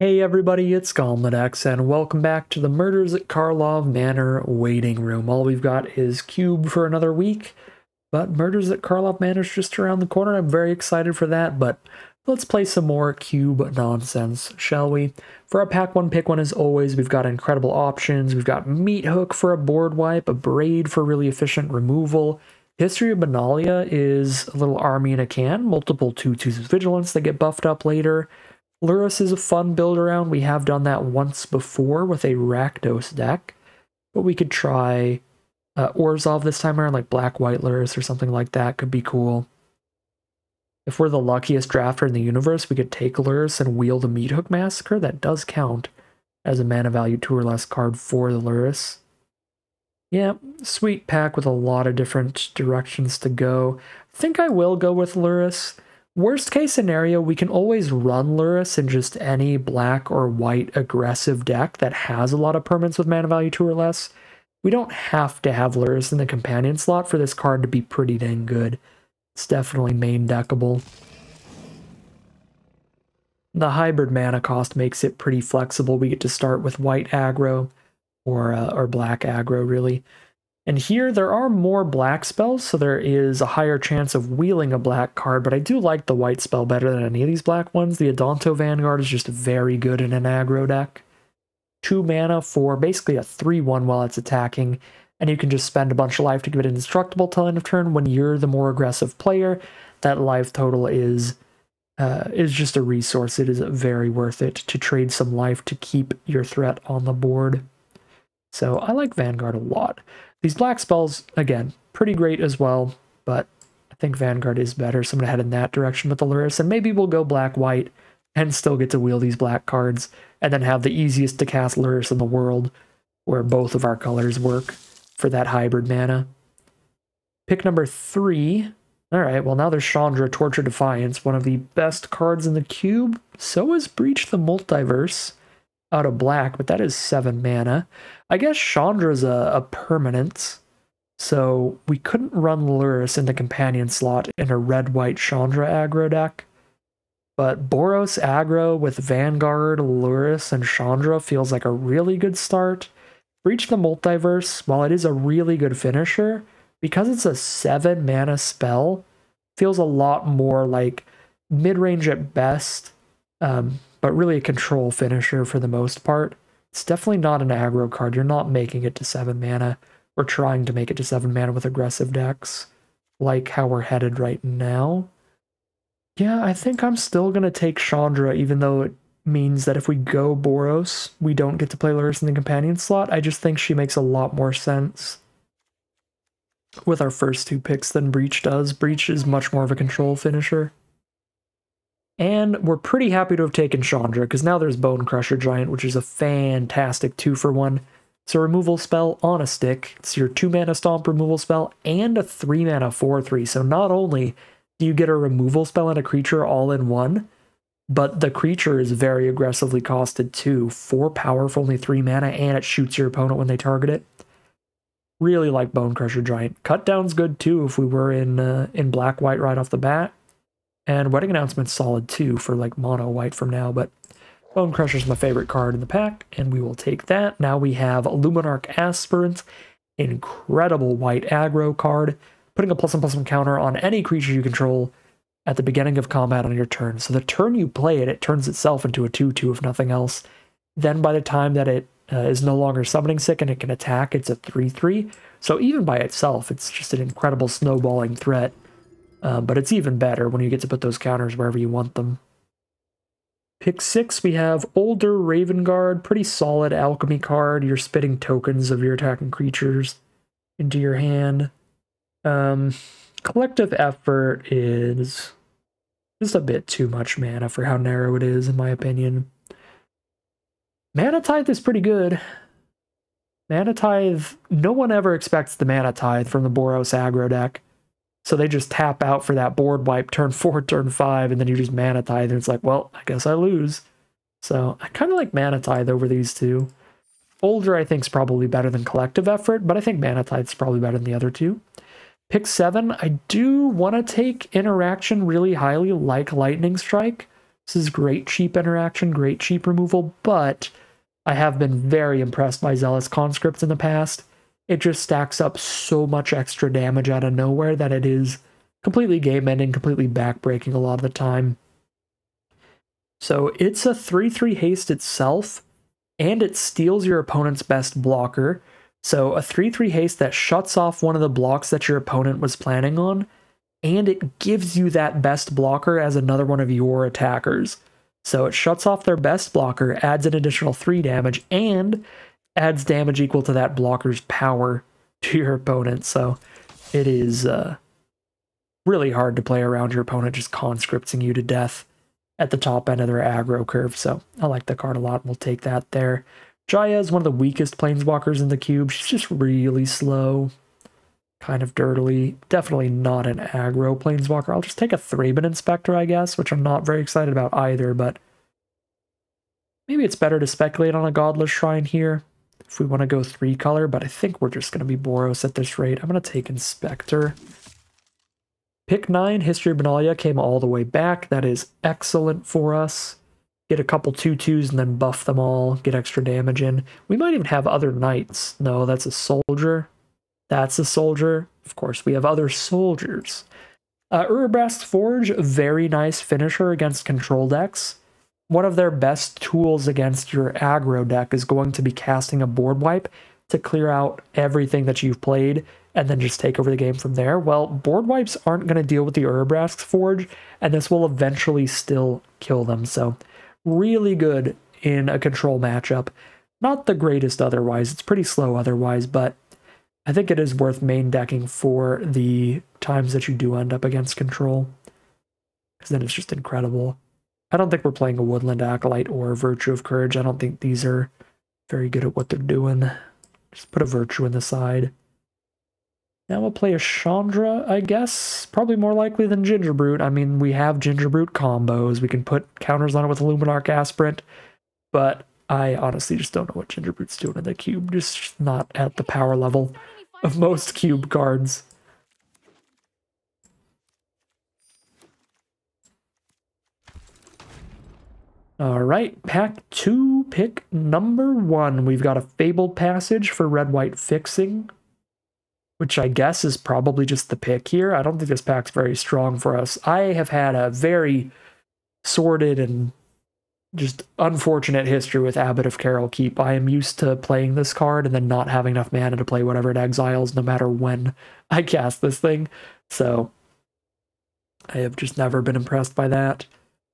Hey everybody, it's Gomlet X, and welcome back to the Murders at Karlov Manor waiting room. All we've got is Cube for another week, but Murders at Karlov Manor is just around the corner. I'm very excited for that, but let's play some more Cube nonsense, shall we? For our pack one, pick one as always, we've got incredible options. We've got Meat Hook for a board wipe, Abrade for really efficient removal. History of Benalia is a little army in a can, multiple 2-2s vigilance that get buffed up later. Lurrus is a fun build around. We have done that once before with a Rakdos deck, but we could try uh, Orzhov this time around, like Black White Lurrus or something like that. Could be cool. If we're the luckiest drafter in the universe, we could take Lurrus and wheel the Meat Hook Massacre. That does count as a mana value two or less card for the Lurrus. Yeah, sweet pack with a lot of different directions to go. I think I will go with Lurrus. Worst case scenario, we can always run Lurrus in just any black or white aggressive deck that has a lot of permanents with mana value 2 or less. We don't have to have Lurrus in the companion slot for this card to be pretty dang good. It's definitely main deckable. The hybrid mana cost makes it pretty flexible. We get to start with white aggro or, uh, or black aggro, really. And here there are more black spells, so there is a higher chance of wheeling a black card, but I do like the white spell better than any of these black ones. The Adanto Vanguard is just very good in an aggro deck. Two mana for basically a 3-1 while it's attacking, and you can just spend a bunch of life to give it indestructible till end of turn. When you're the more aggressive player, that life total is uh, is just a resource. It is very worth it to trade some life to keep your threat on the board. So I like Vanguard a lot. These black spells, again, pretty great as well, but I think Vanguard is better, so I'm going to head in that direction with the Lurrus, and maybe we'll go black-white and still get to wheel these black cards, and then have the easiest to cast Lurrus in the world, where both of our colors work for that hybrid mana. Pick number three. All right, well, now there's Chandra, Torch of Defiance, one of the best cards in the cube. So is Breach the Multiverse out of black, but that is seven mana. I guess Chandra's a, a permanent, so we couldn't run Lurrus in the companion slot in a red-white Chandra aggro deck. But Boros aggro with Vanguard, Lurrus, and Chandra feels like a really good start. Breach the Multiverse, while it is a really good finisher, because it's a 7 mana spell, feels a lot more like mid-range at best, um, but really a control finisher for the most part. It's definitely not an aggro card. You're not making it to 7 mana or trying to make it to 7 mana with aggressive decks, like how we're headed right now. Yeah, I think I'm still going to take Chandra, even though it means that if we go Boros, we don't get to play Lurrus in the companion slot. I just think she makes a lot more sense with our first two picks than Breach does. Breach is much more of a control finisher. And we're pretty happy to have taken Chandra, because now there's Bone Crusher Giant, which is a fantastic two for one. It's a removal spell on a stick. It's your two mana stomp removal spell and a three mana 4 3. So not only do you get a removal spell and a creature all in one, but the creature is very aggressively costed too. Four power for only three mana, and it shoots your opponent when they target it. Really like Bone Crusher Giant. Cut down's good too if we were in uh, in black white right off the bat. And Wedding Announcement's solid too for like mono white from now, but Bone Crusher's my favorite card in the pack, and we will take that. Now we have Luminarch Aspirant, incredible white aggro card, putting a plus one plus one counter on any creature you control at the beginning of combat on your turn. So the turn you play it, it turns itself into a 2-2 if nothing else. Then by the time that it uh, is no longer summoning sick and it can attack, it's a 3-3. So even by itself, it's just an incredible snowballing threat um, but it's even better when you get to put those counters wherever you want them. Pick six, we have Older Raven Guard, pretty solid alchemy card. You're spitting tokens of your attacking creatures into your hand. Um, collective effort is just a bit too much mana for how narrow it is, in my opinion. Mana Tithe is pretty good. Mana Tithe, no one ever expects the Mana Tithe from the Boros aggro deck. So they just tap out for that board wipe, turn four, turn five, and then you just mana tithe. And it's like, well, I guess I lose. So I kind of like mana tithe over these two. Older, I think, is probably better than collective effort, but I think mana is probably better than the other two. Pick seven, I do want to take interaction really highly, like lightning strike. This is great cheap interaction, great cheap removal, but I have been very impressed by Zealous Conscripts in the past. It just stacks up so much extra damage out of nowhere that it is completely game ending, completely backbreaking a lot of the time. So it's a 3 3 haste itself, and it steals your opponent's best blocker. So a 3 3 haste that shuts off one of the blocks that your opponent was planning on, and it gives you that best blocker as another one of your attackers. So it shuts off their best blocker, adds an additional 3 damage, and adds damage equal to that blocker's power to your opponent. So it is uh, really hard to play around your opponent just conscripting you to death at the top end of their aggro curve. So I like the card a lot. We'll take that there. Jaya is one of the weakest planeswalkers in the cube. She's just really slow, kind of dirtily. Definitely not an aggro planeswalker. I'll just take a Thraben Inspector, I guess, which I'm not very excited about either, but maybe it's better to speculate on a Godless Shrine here if we want to go three color, but I think we're just going to be Boros at this rate. I'm going to take Inspector. Pick 9, History of Benalia came all the way back. That is excellent for us. Get a couple 2-2s and then buff them all, get extra damage in. We might even have other knights. No, that's a soldier. That's a soldier. Of course, we have other soldiers. Uh, Urabrask's Forge, very nice finisher against control decks. One of their best tools against your aggro deck is going to be casting a board wipe to clear out everything that you've played and then just take over the game from there. Well, board wipes aren't going to deal with the Urabrask's Forge, and this will eventually still kill them. So, really good in a control matchup. Not the greatest otherwise, it's pretty slow otherwise, but I think it is worth main decking for the times that you do end up against control. Because then it's just incredible. I don't think we're playing a Woodland Acolyte or a Virtue of Courage. I don't think these are very good at what they're doing. Just put a Virtue in the side. Now we'll play a Chandra, I guess. Probably more likely than Gingerbrute. I mean, we have Gingerbrute combos. We can put counters on it with Luminarch Aspirant. But I honestly just don't know what Gingerbrute's doing in the cube. Just not at the power level of most cube cards. All right, pack two, pick number one. We've got a Fabled Passage for red white fixing which I guess is probably just the pick here. I don't think this pack's very strong for us. I have had a very sordid and just unfortunate history with Abbot of Keral Keep. I am used to playing this card and then not having enough mana to play whatever it exiles, no matter when I cast this thing. So I have just never been impressed by that.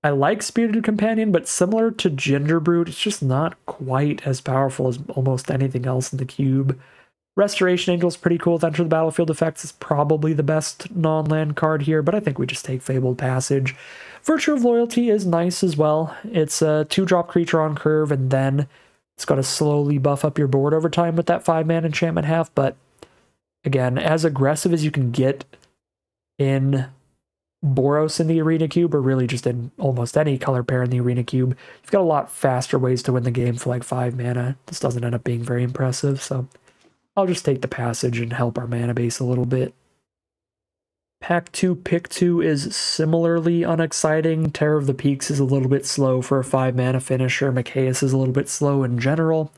I like Spirited Companion, but similar to Gingerbrute, it's just not quite as powerful as almost anything else in the cube. Restoration Angel is pretty cool with Enter the Battlefield effects. It's probably the best non-land card here, but I think we just take Fabled Passage. Virtue of Loyalty is nice as well. It's a two-drop creature on curve, and then it's got to slowly buff up your board over time with that five-man enchantment half, but again, as aggressive as you can get in Boros in the Arena Cube, or really just in almost any color pair in the Arena Cube, you've got a lot faster ways to win the game for like five mana. This doesn't end up being very impressive, so... I'll just take the passage and help our mana base a little bit. Pack 2, Pick 2 is similarly unexciting. Terror of the Peaks is a little bit slow for a 5 mana finisher. Mikaeus is a little bit slow in general.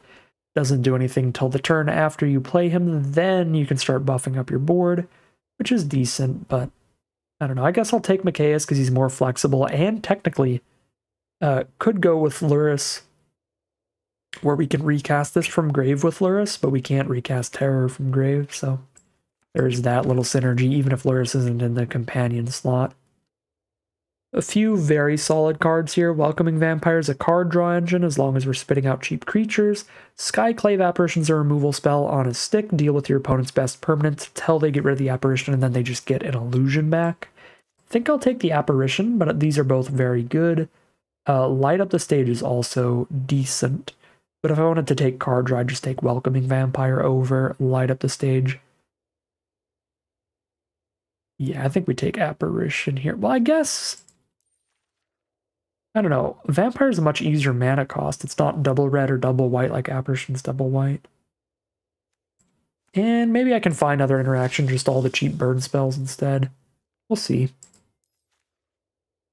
Doesn't do anything till the turn after you play him. Then you can start buffing up your board, which is decent, but I don't know. I guess I'll take Mikaeus because he's more flexible and technically uh, could go with Lurrus, where we can recast this from Grave with Lurrus, but we can't recast Terror from Grave, so there's that little synergy, even if Lurrus isn't in the companion slot. A few very solid cards here. Welcoming Vampires, a card draw engine as long as we're spitting out cheap creatures. Skyclave Apparitions a removal spell on a stick. Deal with your opponent's best permanent until they get rid of the apparition and then they just get an illusion back. I think I'll take the apparition, but these are both very good. Uh, light up the stage is also decent. But if I wanted to take card draw, I'd just take Welcoming Vampire over, light up the stage. Yeah, I think we take Apparition here. Well, I guess... I don't know. Vampire is a much easier mana cost. It's not double red or double white like Apparition's double white. And maybe I can find other interaction, just all the cheap burn spells instead. We'll see.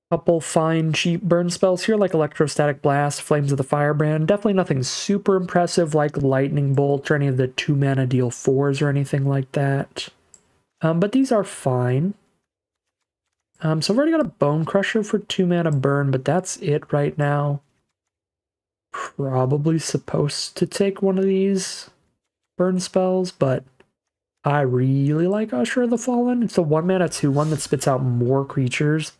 Couple fine, cheap burn spells here, like Electrostatic Blast, Flames of the Firebrand. Definitely nothing super impressive like Lightning Bolt or any of the two mana deal fours or anything like that. Um, but these are fine. Um, so I've already got a Bone Crusher for two mana burn, but that's it right now. Probably supposed to take one of these burn spells, but I really like Usher of the Fallen. It's a one mana 2 1 that spits out more creatures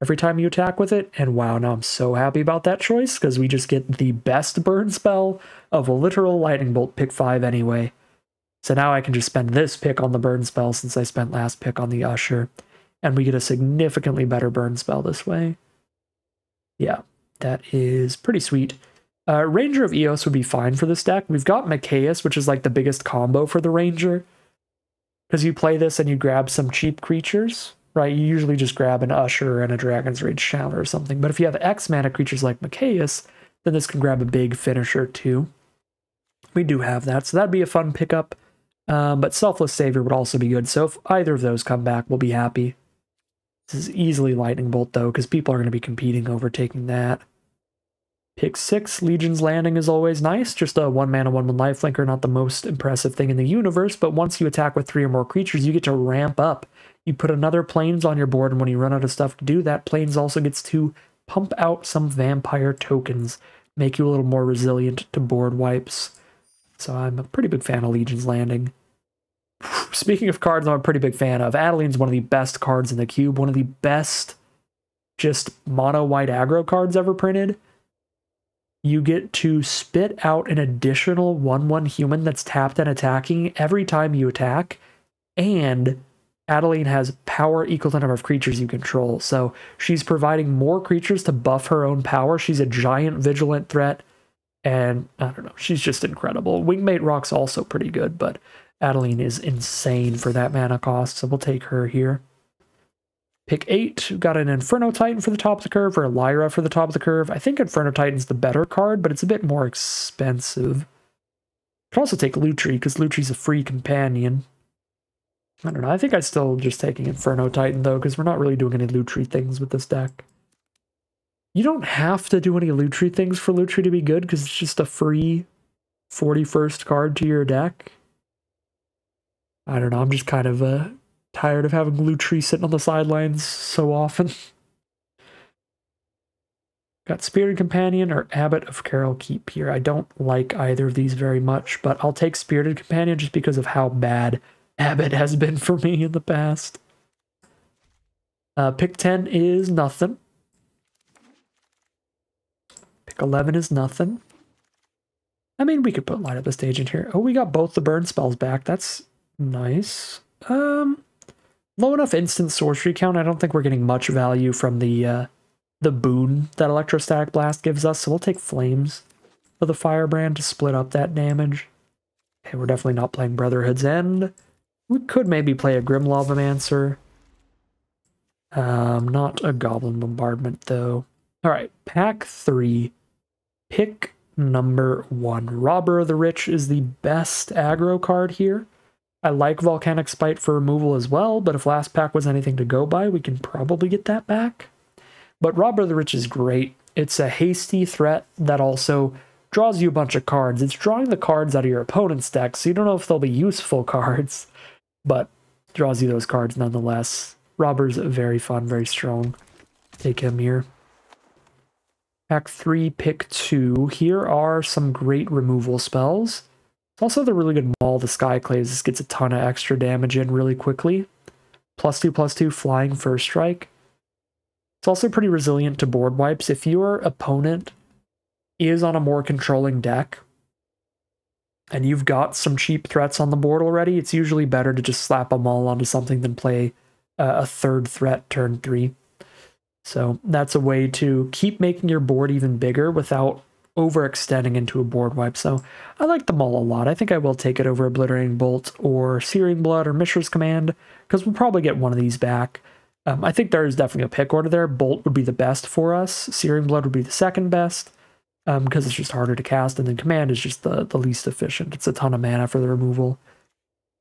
every time you attack with it. And wow, now I'm so happy about that choice because we just get the best burn spell of a literal lightning bolt pick five anyway. So now I can just spend this pick on the burn spell since I spent last pick on the usher. And we get a significantly better burn spell this way. Yeah, that is pretty sweet. Uh, Ranger of Eos would be fine for this deck. We've got Mikaeus, which is like the biggest combo for the Ranger. Because you play this and you grab some cheap creatures right? You usually just grab an Usher and a Dragon's Rage Channeler or something. But if you have X mana creatures like Mikaeus, then this can grab a big finisher too. We do have that, so that'd be a fun pickup. Um, but Selfless Savior would also be good. So if either of those come back, we'll be happy. This is easily Lightning Bolt though, because people are going to be competing over taking that. Pick six, Legion's Landing is always nice. Just a one mana, one one lifelinker, not the most impressive thing in the universe, but once you attack with three or more creatures, you get to ramp up you put another Plains on your board, and when you run out of stuff to do, that Plains also gets to pump out some vampire tokens, make you a little more resilient to board wipes. So I'm a pretty big fan of Legion's Landing. Speaking of cards, I'm a pretty big fan of. Adeline's one of the best cards in the cube, one of the best just mono white aggro cards ever printed. You get to spit out an additional 1 1 human that's tapped and attacking every time you attack, and Adeline has power equal to the number of creatures you control. So she's providing more creatures to buff her own power. She's a giant vigilant threat. And I don't know, she's just incredible. Wingmate Rock's also pretty good, but Adeline is insane for that mana cost. So we'll take her here. Pick eight, got an Inferno Titan for the top of the curve or a Lyra for the top of the curve. I think Inferno Titan's the better card, but it's a bit more expensive. Could also take Lutri because Lutri's a free companion. I don't know. I think I'm still just taking Inferno Titan, though, because we're not really doing any Lutri things with this deck. You don't have to do any Lutri things for Lutri to be good, because it's just a free 41st card to your deck. I don't know. I'm just kind of uh, tired of having Lutri sitting on the sidelines so often. Got Spirited Companion or Abbot of Keral Keep here. I don't like either of these very much, but I'll take Spirited Companion just because of how bad Abbot has been for me in the past. Uh, pick 10 is nothing. Pick 11 is nothing. I mean, we could put Light Up the Stage in here. Oh, we got both the burn spells back. That's nice. Um, low enough instant sorcery count. I don't think we're getting much value from the uh, the boon that Electrostatic Blast gives us. So we'll take Flames for the Firebrand to split up that damage. Okay, we're definitely not playing Brotherhood's End. We could maybe play a Grim Lavamancer. Um, not a Goblin Bombardment, though. All right, pack three. Pick number one. Robber of the Rich is the best aggro card here. I like Volcanic Spite for removal as well, but if last pack was anything to go by, we can probably get that back. But Robber the Rich is great. It's a hasty threat that also draws you a bunch of cards. It's drawing the cards out of your opponent's deck, so you don't know if they'll be useful cards but draws you those cards nonetheless. Robber's very fun, very strong. Take him here. Pack 3, pick 2. Here are some great removal spells. Also the really good Maul the Skyclaves. This gets a ton of extra damage in really quickly. Plus 2, plus 2, flying first strike. It's also pretty resilient to board wipes. If your opponent is on a more controlling deck, and you've got some cheap threats on the board already, it's usually better to just slap them all onto something than play a third threat turn three. So that's a way to keep making your board even bigger without overextending into a board wipe. So I like them all a lot. I think I will take it over Obliterating Bolt or Searing Blood or Mishra's Command because we'll probably get one of these back. Um, I think there is definitely a pick order there. Bolt would be the best for us. Searing Blood would be the second best because um, it's just harder to cast, and then command is just the, the least efficient. It's a ton of mana for the removal.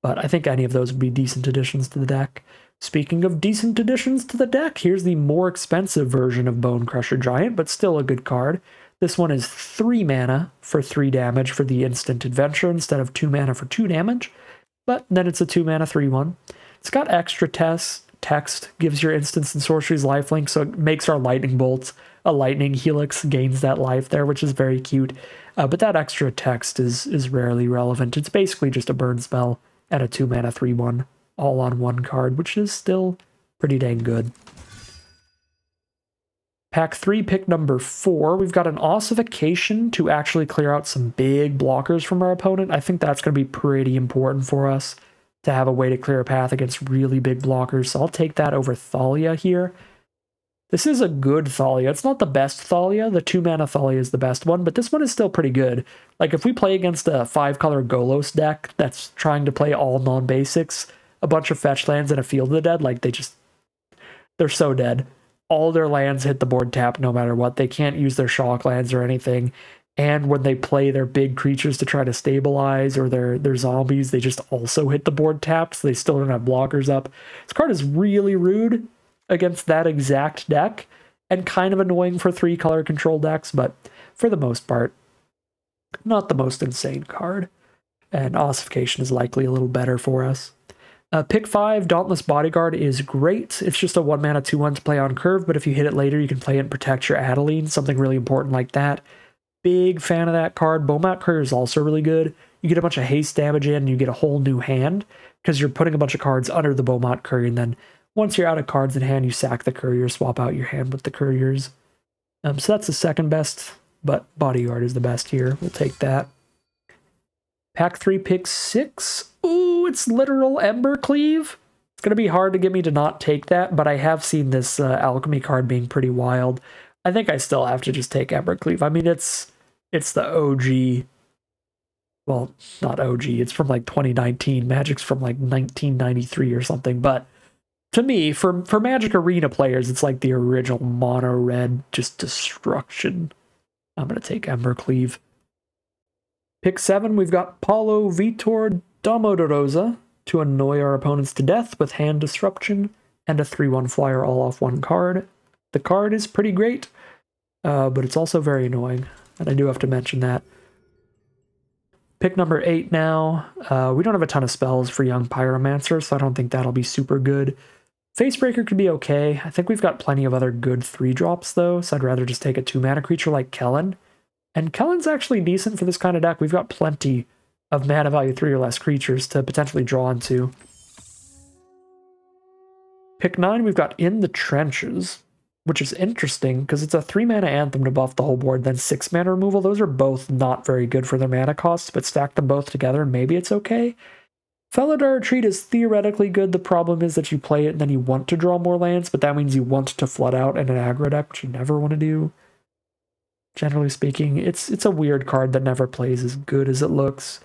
But I think any of those would be decent additions to the deck. Speaking of decent additions to the deck, here's the more expensive version of Bone Crusher Giant, but still a good card. This one is 3 mana for 3 damage for the instant adventure instead of 2 mana for 2 damage, but then it's a 2 mana 3 1. It's got extra tests, text, gives your instants and sorceries lifelink, so it makes our lightning bolts a lightning helix, gains that life there, which is very cute. Uh, but that extra text is is rarely relevant. It's basically just a burn spell and a 2 mana 3 1 all on one card, which is still pretty dang good. Pack 3, pick number 4. We've got an ossification to actually clear out some big blockers from our opponent. I think that's going to be pretty important for us to have a way to clear a path against really big blockers. So I'll take that over Thalia here. This is a good Thalia. It's not the best Thalia. The two mana Thalia is the best one, but this one is still pretty good. Like if we play against a five color Golos deck that's trying to play all non basics, a bunch of fetch lands and a field of the dead, like they just they're so dead. All their lands hit the board tap no matter what. They can't use their shock lands or anything. And when they play their big creatures to try to stabilize or their their zombies, they just also hit the board tap, so they still don't have blockers up. This card is really rude against that exact deck and kind of annoying for three color control decks, but for the most part, not the most insane card. And ossification is likely a little better for us. Uh, pick 5, Dauntless Bodyguard is great. It's just a 1 mana 2 1 to play on curve, but if you hit it later, you can play it and protect your Adeline, something really important like that. Big fan of that card. Bomat Courier is also really good. You get a bunch of haste damage in, and you get a whole new hand because you're putting a bunch of cards under the Bomat Courier, and then once you're out of cards in hand, you sack the Courier, swap out your hand with the Couriers. Um, so that's the second best, but Bodyguard is the best here. We'll take that. Pack 3, pick 6. Ooh, it's literal Embercleave. It's going to be hard to get me to not take that, but I have seen this uh, Alchemy card being pretty wild. I think I still have to just take Embercleave. I mean, it's it's the OG. Well, not OG. It's from like 2019. Magic's from like 1993 or something. But to me, for for Magic Arena players, it's like the original mono red, just destruction. I'm gonna take Embercleave. Pick seven, we've got Paulo Vitor Damo da Rosa to annoy our opponents to death with hand disruption and a 3 1 flyer all off one card. The card is pretty great, uh, but it's also very annoying, and I do have to mention that. Pick number eight now. Uh, we don't have a ton of spells for Young Pyromancer, so I don't think that'll be super good. Facebreaker could be okay. I think we've got plenty of other good three drops, though, so I'd rather just take a two mana creature like Kellan. And Kellan's actually decent for this kind of deck. We've got plenty of mana value three or less creatures to potentially draw into. Pick nine, we've got In the Trenches, which is interesting because it's a three mana anthem to buff the whole board, then six mana removal. Those are both not very good for their mana costs, but stack them both together and maybe it's okay. Felidar Retreat is theoretically good. The problem is that you play it and then you want to draw more lands, but that means you want to flood out in an aggro deck, which you never want to do generally speaking. It's it's a weird card that never plays as good as it looks.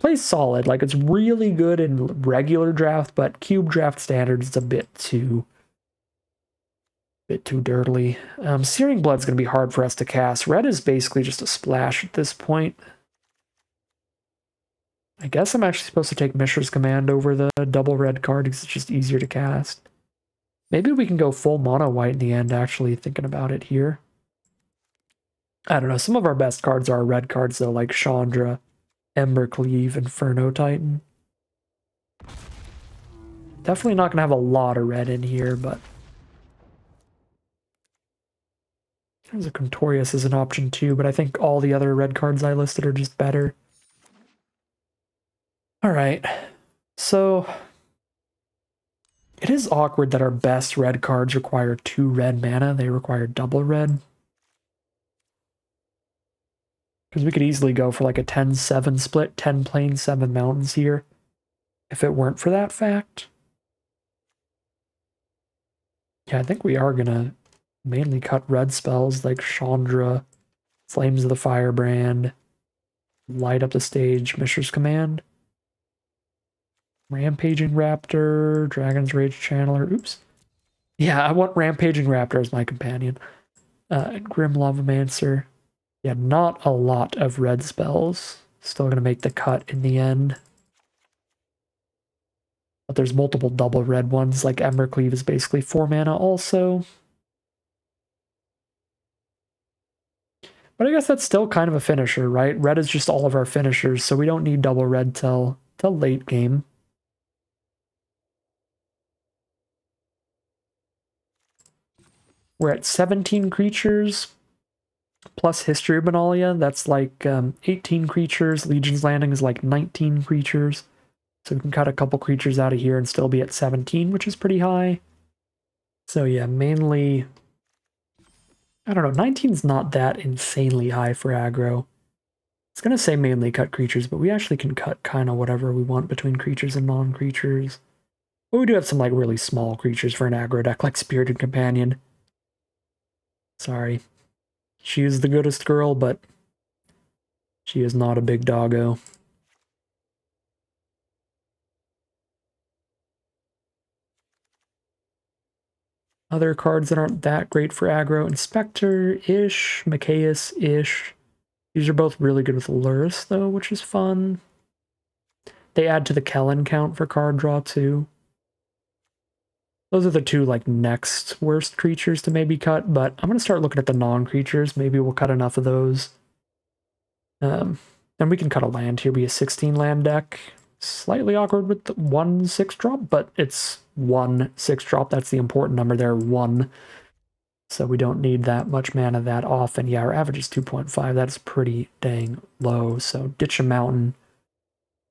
Plays solid, like it's really good in regular draft, but cube draft standards it's a bit too bit too dirtily. Um, Searing Blood's going to be hard for us to cast. Red is basically just a splash at this point. I guess I'm actually supposed to take Mishra's Command over the double red card because it's just easier to cast. Maybe we can go full mono white in the end, actually, thinking about it here. I don't know. Some of our best cards are red cards, though, like Chandra, Embercleave, Inferno Titan. Definitely not going to have a lot of red in here, but... There's a Contorius as an option too, but I think all the other red cards I listed are just better. Alright, so... It is awkward that our best red cards require two red mana. They require double red. Because we could easily go for like a 10-7 split, 10 plains, 7 mountains here. If it weren't for that fact. Yeah, I think we are going to mainly cut red spells like Chandra, Flames of the Firebrand, Light Up the Stage, Mishra's Command, Rampaging Raptor, Dragon's Rage Channeler. Oops. Yeah, I want Rampaging Raptor as my companion. Uh, Grim Lavamancer. Yeah, not a lot of red spells. Still going to make the cut in the end. But there's multiple double red ones, like Embercleave is basically 4 mana also. But I guess that's still kind of a finisher, right? Red is just all of our finishers, so we don't need double red till, till late game. We're at 17 creatures plus History of Benalia. That's like um, 18 creatures. Legion's Landing is like 19 creatures. So we can cut a couple creatures out of here and still be at 17, which is pretty high. So yeah, mainly I don't know, 19's not that insanely high for aggro. It's going to say mainly cut creatures, but we actually can cut kind of whatever we want between creatures and non-creatures. But we do have some like really small creatures for an aggro deck, like Spirited Companion. Sorry. She is the goodest girl, but she is not a big doggo. Other cards that aren't that great for aggro, Inspector-ish, Mikaeus-ish. These are both really good with Lurrus, though, which is fun. They add to the Kellan count for card draw, too. Those are the two, like, next worst creatures to maybe cut, but I'm going to start looking at the non-creatures. Maybe we'll cut enough of those. Um, and we can cut a land here, be a 16 land deck. Slightly awkward with one six drop, but it's one six drop. That's the important number there, one. So we don't need that much mana that often. Yeah, our average is 2.5. That's pretty dang low. So ditch a mountain.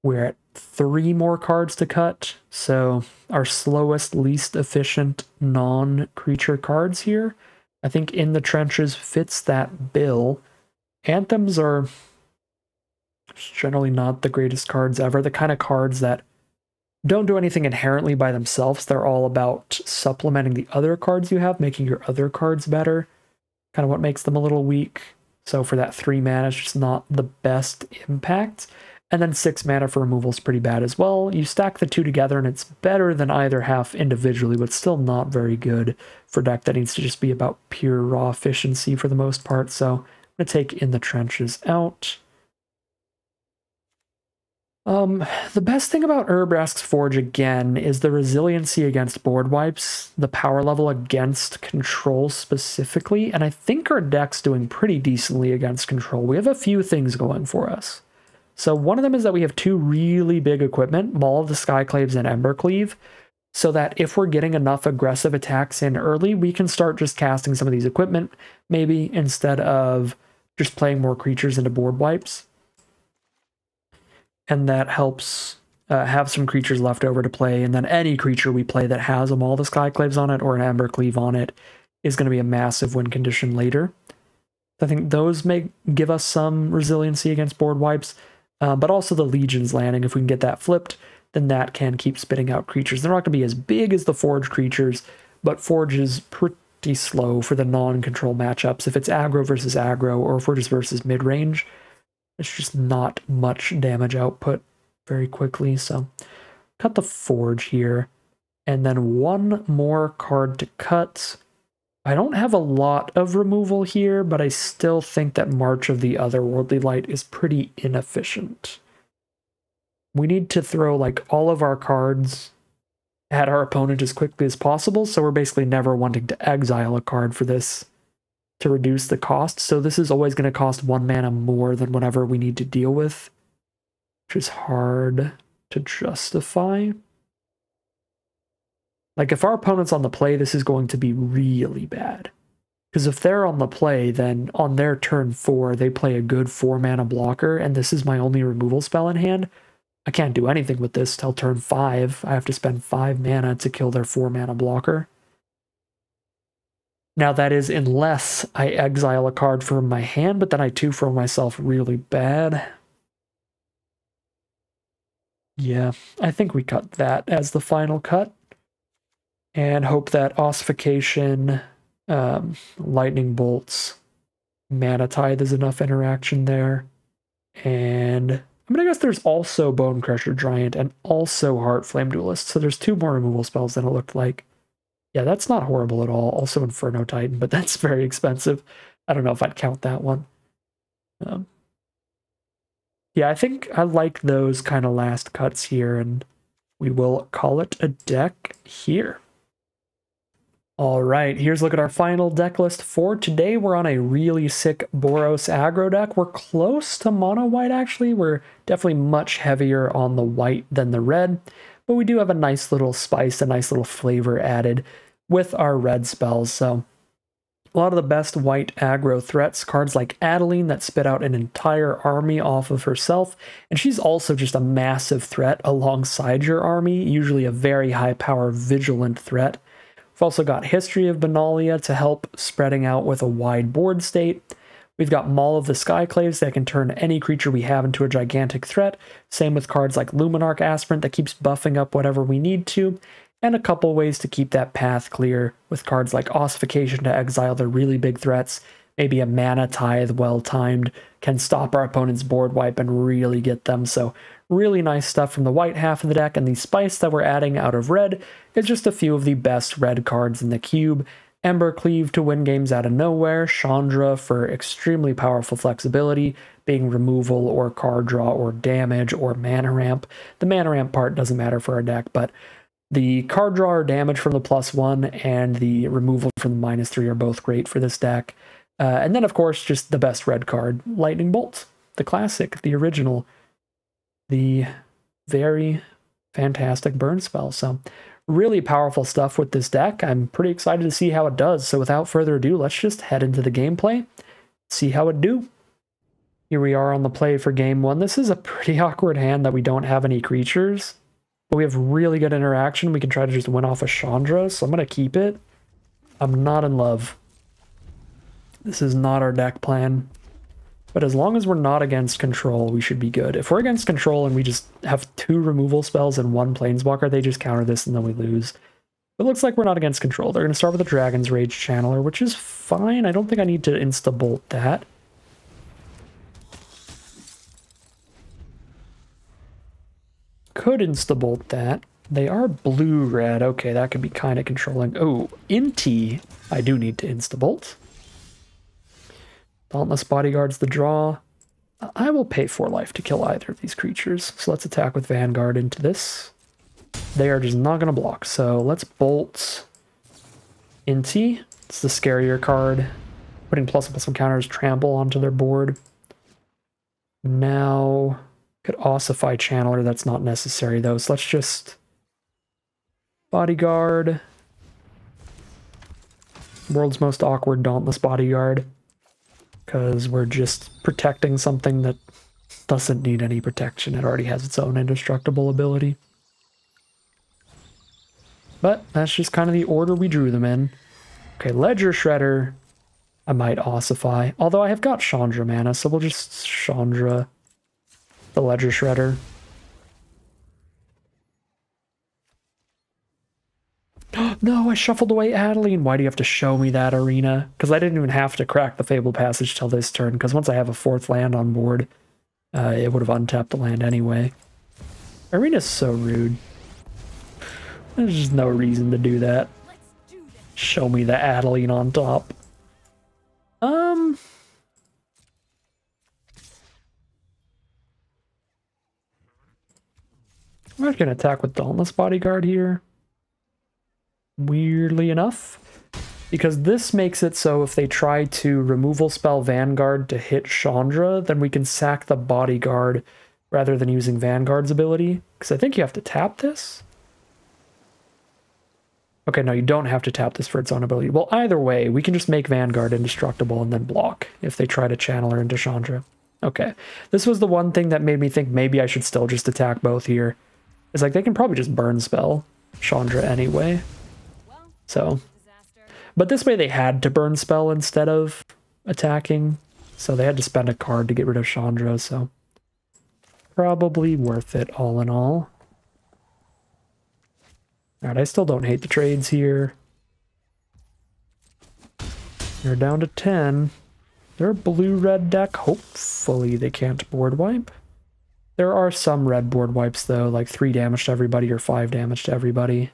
We're at three more cards to cut. So our slowest, least efficient non-creature cards here. I think In the Trenches fits that bill. Anthems are generally not the greatest cards ever. The kind of cards that don't do anything inherently by themselves. They're all about supplementing the other cards you have, making your other cards better. Kind of what makes them a little weak. So for that three mana, it's just not the best impact. And then six mana for removal is pretty bad as well. You stack the two together and it's better than either half individually, but still not very good for deck that needs to just be about pure raw efficiency for the most part. So I'm going to take In the Trenches out. Um, the best thing about Urabrask's Forge again is the resiliency against board wipes, the power level against control specifically, and I think our deck's doing pretty decently against control. We have a few things going for us. So one of them is that we have two really big equipment, Maul of the Skyclaves and Embercleave, so that if we're getting enough aggressive attacks in early, we can start just casting some of these equipment, maybe instead of just playing more creatures into board wipes and that helps uh, have some creatures left over to play. And then any creature we play that has a Maul the Skyclaves on it or an Embercleave on it is going to be a massive win condition later. I think those may give us some resiliency against board wipes, uh, but also the Legion's Landing. If we can get that flipped, then that can keep spitting out creatures. They're not going to be as big as the Forge creatures, but Forge is pretty slow for the non-control matchups. If it's aggro versus aggro, or if we're just versus mid-range, it's just not much damage output very quickly. So cut the forge here. And then one more card to cut. I don't have a lot of removal here, but I still think that March of the Otherworldly Light is pretty inefficient. We need to throw like all of our cards at our opponent as quickly as possible, so we're basically never wanting to exile a card for this to reduce the cost. So this is always going to cost one mana more than whatever we need to deal with, which is hard to justify. Like if our opponent's on the play, this is going to be really bad. Because if they're on the play, then on their turn four, they play a good four mana blocker, and this is my only removal spell in hand. I can't do anything with this till turn five. I have to spend five mana to kill their four mana blocker. Now, that is unless I exile a card from my hand, but then I two for myself really bad. Yeah, I think we cut that as the final cut. And hope that ossification, um, lightning bolts, mana tithe is enough interaction there. And I mean, I guess there's also Bone Crusher Giant and also Heart Flame Duelist. So there's two more removal spells than it looked like. Yeah, that's not horrible at all. Also Inferno Titan, but that's very expensive. I don't know if I'd count that one. Um, yeah, I think I like those kind of last cuts here, and we will call it a deck here. All right, here's a look at our final deck list for today. We're on a really sick Boros aggro deck. We're close to mono white, actually. We're definitely much heavier on the white than the red, but we do have a nice little spice, a nice little flavor added with our red spells. So a lot of the best white aggro threats, cards like Adeline that spit out an entire army off of herself, and she's also just a massive threat alongside your army, usually a very high power vigilant threat. We've also got History of Benalia to help spreading out with a wide board state. We've got Maul of the Skyclaves that can turn any creature we have into a gigantic threat. Same with cards like Luminarch Aspirant that keeps buffing up whatever we need to. And a couple ways to keep that path clear with cards like Ossification to exile the really big threats. Maybe a Mana Tithe well timed can stop our opponent's board wipe and really get them. So Really nice stuff from the white half of the deck, and the spice that we're adding out of red is just a few of the best red cards in the cube. Embercleave to win games out of nowhere, Chandra for extremely powerful flexibility, being removal or card draw or damage or mana ramp. The mana ramp part doesn't matter for our deck, but the card draw or damage from the plus one and the removal from the minus three are both great for this deck. Uh, and then, of course, just the best red card, Lightning Bolt, the classic, the original the very fantastic burn spell. So really powerful stuff with this deck. I'm pretty excited to see how it does. So without further ado, let's just head into the gameplay, see how it do. Here we are on the play for game one. This is a pretty awkward hand that we don't have any creatures, but we have really good interaction. We can try to just win off a Chandra, so I'm going to keep it. I'm not in love. This is not our deck plan. But as long as we're not against control, we should be good. If we're against control and we just have two removal spells and one planeswalker, they just counter this and then we lose. It looks like we're not against control. They're going to start with a Dragon's Rage Channeler, which is fine. I don't think I need to insta-bolt that. Could insta-bolt that. They are blue-red. Okay, that could be kind of controlling. Oh, Inti, I do need to insta-bolt. Dauntless Bodyguard's the draw. I will pay 4 life to kill either of these creatures. So let's attack with Vanguard into this. They are just not going to block. So let's bolt Inti. It's the scarier card. Putting plus and plus some counters trample onto their board. Now could ossify Channeler. That's not necessary though. So let's just Bodyguard. World's most awkward Dauntless Bodyguard because we're just protecting something that doesn't need any protection. It already has its own indestructible ability. But that's just kind of the order we drew them in. Okay, Ledger Shredder, I might ossify. Although I have got Chandra mana, so we'll just Chandra the Ledger Shredder. No, I shuffled away Adeline. Why do you have to show me that arena? Because I didn't even have to crack the Fabled Passage till this turn, because once I have a fourth land on board, uh, it would have untapped the land anyway. Arena's so rude. There's just no reason to do that. Show me the Adeline on top. Um... I'm not gonna attack with Dauntless Bodyguard here weirdly enough. Because this makes it so if they try to removal spell Vanguard to hit Chandra, then we can sack the Bodyguard rather than using Vanguard's ability. Because I think you have to tap this. Okay, no, you don't have to tap this for its own ability. Well, either way, we can just make Vanguard indestructible and then block if they try to Channeler into Chandra. Okay, this was the one thing that made me think maybe I should still just attack both here. It's like they can probably just burn spell Chandra anyway. So, but this way they had to burn spell instead of attacking. So they had to spend a card to get rid of Chandra, so probably worth it all in all. Alright, I still don't hate the trades here. They're down to 10. They're a blue-red deck. Hopefully they can't board wipe. There are some red board wipes, though, like 3 damage to everybody or 5 damage to everybody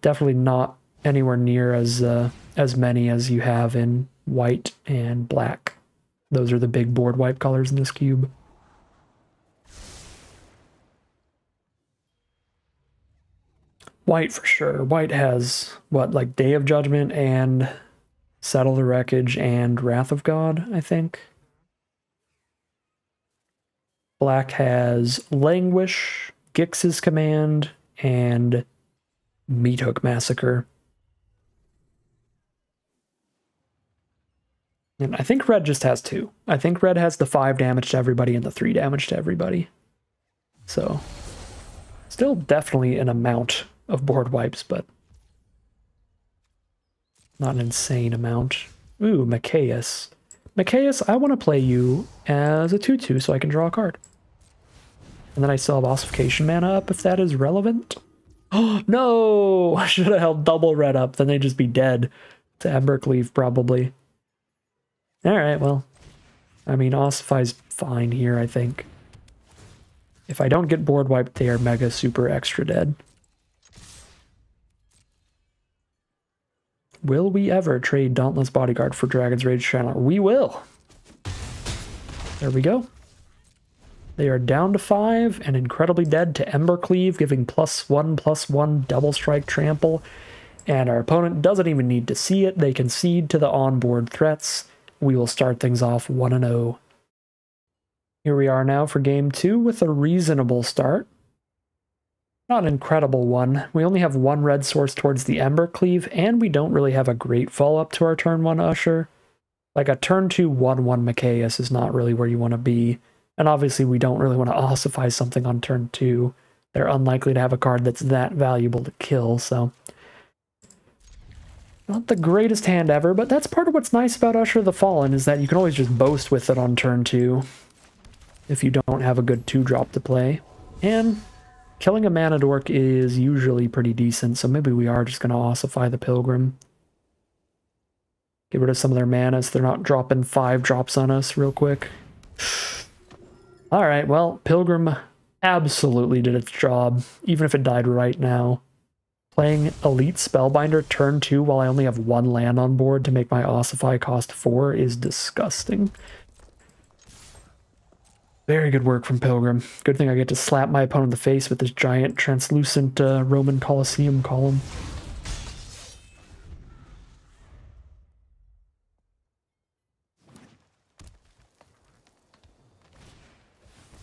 definitely not anywhere near as uh, as many as you have in white and black. Those are the big board wipe colors in this cube. White for sure. White has what, like Day of Judgment and Settle the Wreckage and Wrath of God, I think. Black has Languish, Gix's Command, and Meathook Massacre. And I think red just has two. I think red has the five damage to everybody and the three damage to everybody. So, still definitely an amount of board wipes, but not an insane amount. Ooh, Mikaeus. Mikaeus, I want to play you as a 2-2 so I can draw a card. And then I still have Ossification mana up if that is relevant. Oh, no! I should have held double red up, then they'd just be dead to Embercleave, probably. Alright, well. I mean, Ossify's fine here, I think. If I don't get board wiped, they are mega super extra dead. Will we ever trade Dauntless Bodyguard for Dragon's Rage Channeler? We will. There we go. They are down to five and incredibly dead to Embercleave, giving plus one, plus one double strike trample. And our opponent doesn't even need to see it. They concede to the onboard threats. We will start things off 1 0. Here we are now for game two with a reasonable start. Not an incredible one. We only have one red source towards the Embercleave, and we don't really have a great follow-up to our turn one Usher. Like a turn two 1-1 Mikaeus is not really where you want to be. And obviously we don't really want to ossify something on turn two. They're unlikely to have a card that's that valuable to kill, so... Not the greatest hand ever, but that's part of what's nice about Usher the Fallen, is that you can always just boast with it on turn two. If you don't have a good two-drop to play. And Killing a mana dork is usually pretty decent, so maybe we are just going to ossify the Pilgrim. Get rid of some of their mana so they're not dropping five drops on us real quick. Alright, well, Pilgrim absolutely did its job, even if it died right now. Playing Elite Spellbinder turn 2 while I only have one land on board to make my Ossify cost 4 is disgusting. Very good work from Pilgrim. Good thing I get to slap my opponent in the face with this giant translucent uh, Roman Colosseum column.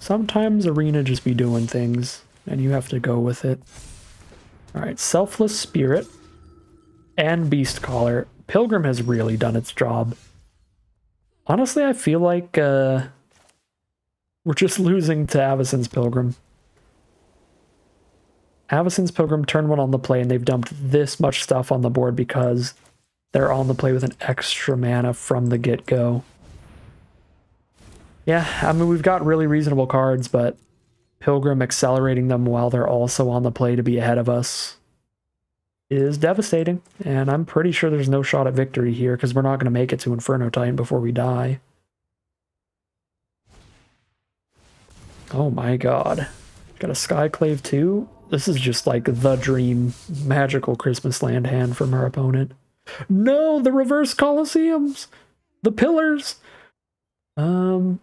Sometimes Arena just be doing things, and you have to go with it. Alright, Selfless Spirit and Beast Caller. Pilgrim has really done its job. Honestly, I feel like uh, we're just losing to Avacyn's Pilgrim. Avacyn's Pilgrim turned one on the play and they've dumped this much stuff on the board because they're on the play with an extra mana from the get-go. Yeah, I mean, we've got really reasonable cards, but Pilgrim accelerating them while they're also on the play to be ahead of us is devastating. And I'm pretty sure there's no shot at victory here because we're not going to make it to Inferno Titan before we die. Oh my god. Got a Skyclave too? This is just like the dream magical Christmas land hand from our opponent. No, the reverse Colosseums! The pillars! Um,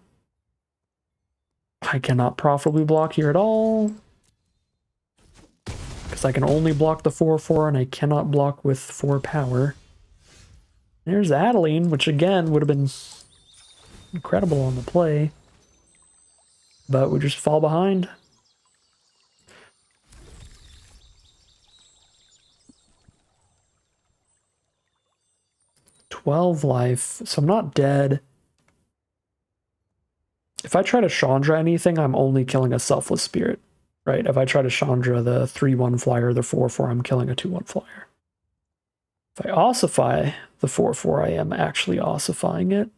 I cannot profitably block here at all. Because I can only block the 4-4 and I cannot block with 4 power. There's Adeline, which again would have been incredible on the play but we just fall behind. Twelve life, so I'm not dead. If I try to Chandra anything, I'm only killing a selfless spirit, right? If I try to Chandra the 3-1 flyer, the 4-4, I'm killing a 2-1 flyer. If I ossify the 4-4, I am actually ossifying it.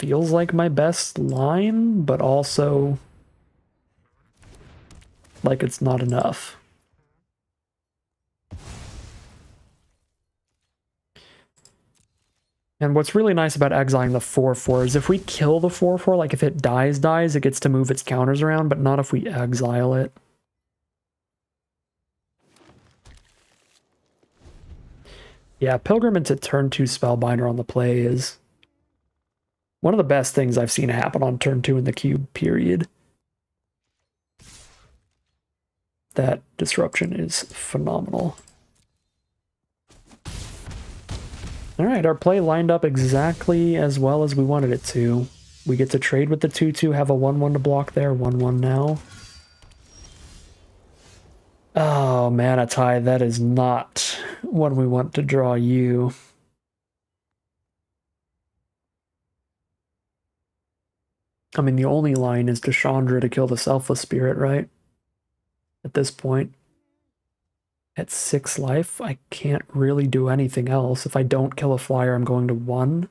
feels like my best line, but also like it's not enough. And what's really nice about exiling the 4-4 is if we kill the 4-4, like if it dies, dies, it gets to move its counters around, but not if we exile it. Yeah, Pilgrim into turn 2 Spellbinder on the play is one of the best things I've seen happen on turn two in the cube, period. That disruption is phenomenal. All right, our play lined up exactly as well as we wanted it to. We get to trade with the 2-2, have a 1-1 to block there, 1-1 now. Oh, Manatee, that is not what we want to draw you. I mean, the only line is to Chandra to kill the Selfless Spirit, right? At this point at six life, I can't really do anything else. If I don't kill a flyer, I'm going to one.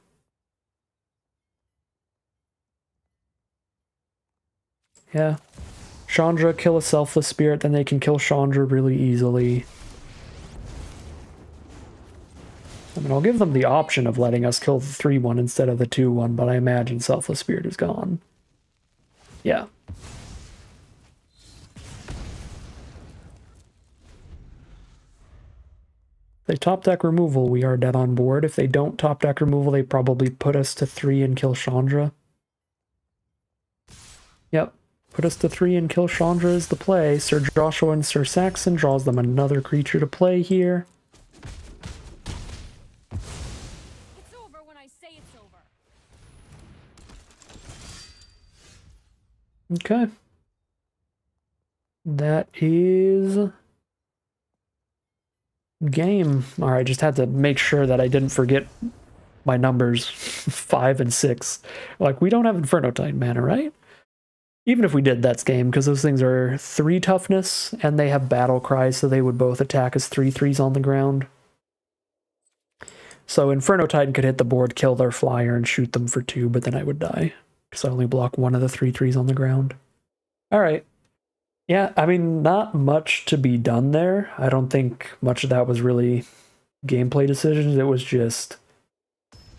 Yeah. Chandra, kill a selfless spirit, then they can kill Chandra really easily. I mean, I'll give them the option of letting us kill the 3-1 instead of the 2-1, but I imagine Selfless Spirit is gone. Yeah. They top deck removal, we are dead on board. If they don't top deck removal, they probably put us to three and kill Chandra. Yep, put us to three and kill Chandra is the play. Sir Joshua and Sir Saxon draws them another creature to play here. Okay. That is game. All right, just had to make sure that I didn't forget my numbers five and six. Like, we don't have Inferno Titan mana, right? Even if we did, that's game, because those things are three toughness, and they have battle cries, so they would both attack as three threes on the ground. So Inferno Titan could hit the board, kill their flyer, and shoot them for two, but then I would die, because I only block one of the three threes on the ground. All right, yeah, I mean, not much to be done there. I don't think much of that was really gameplay decisions. It was just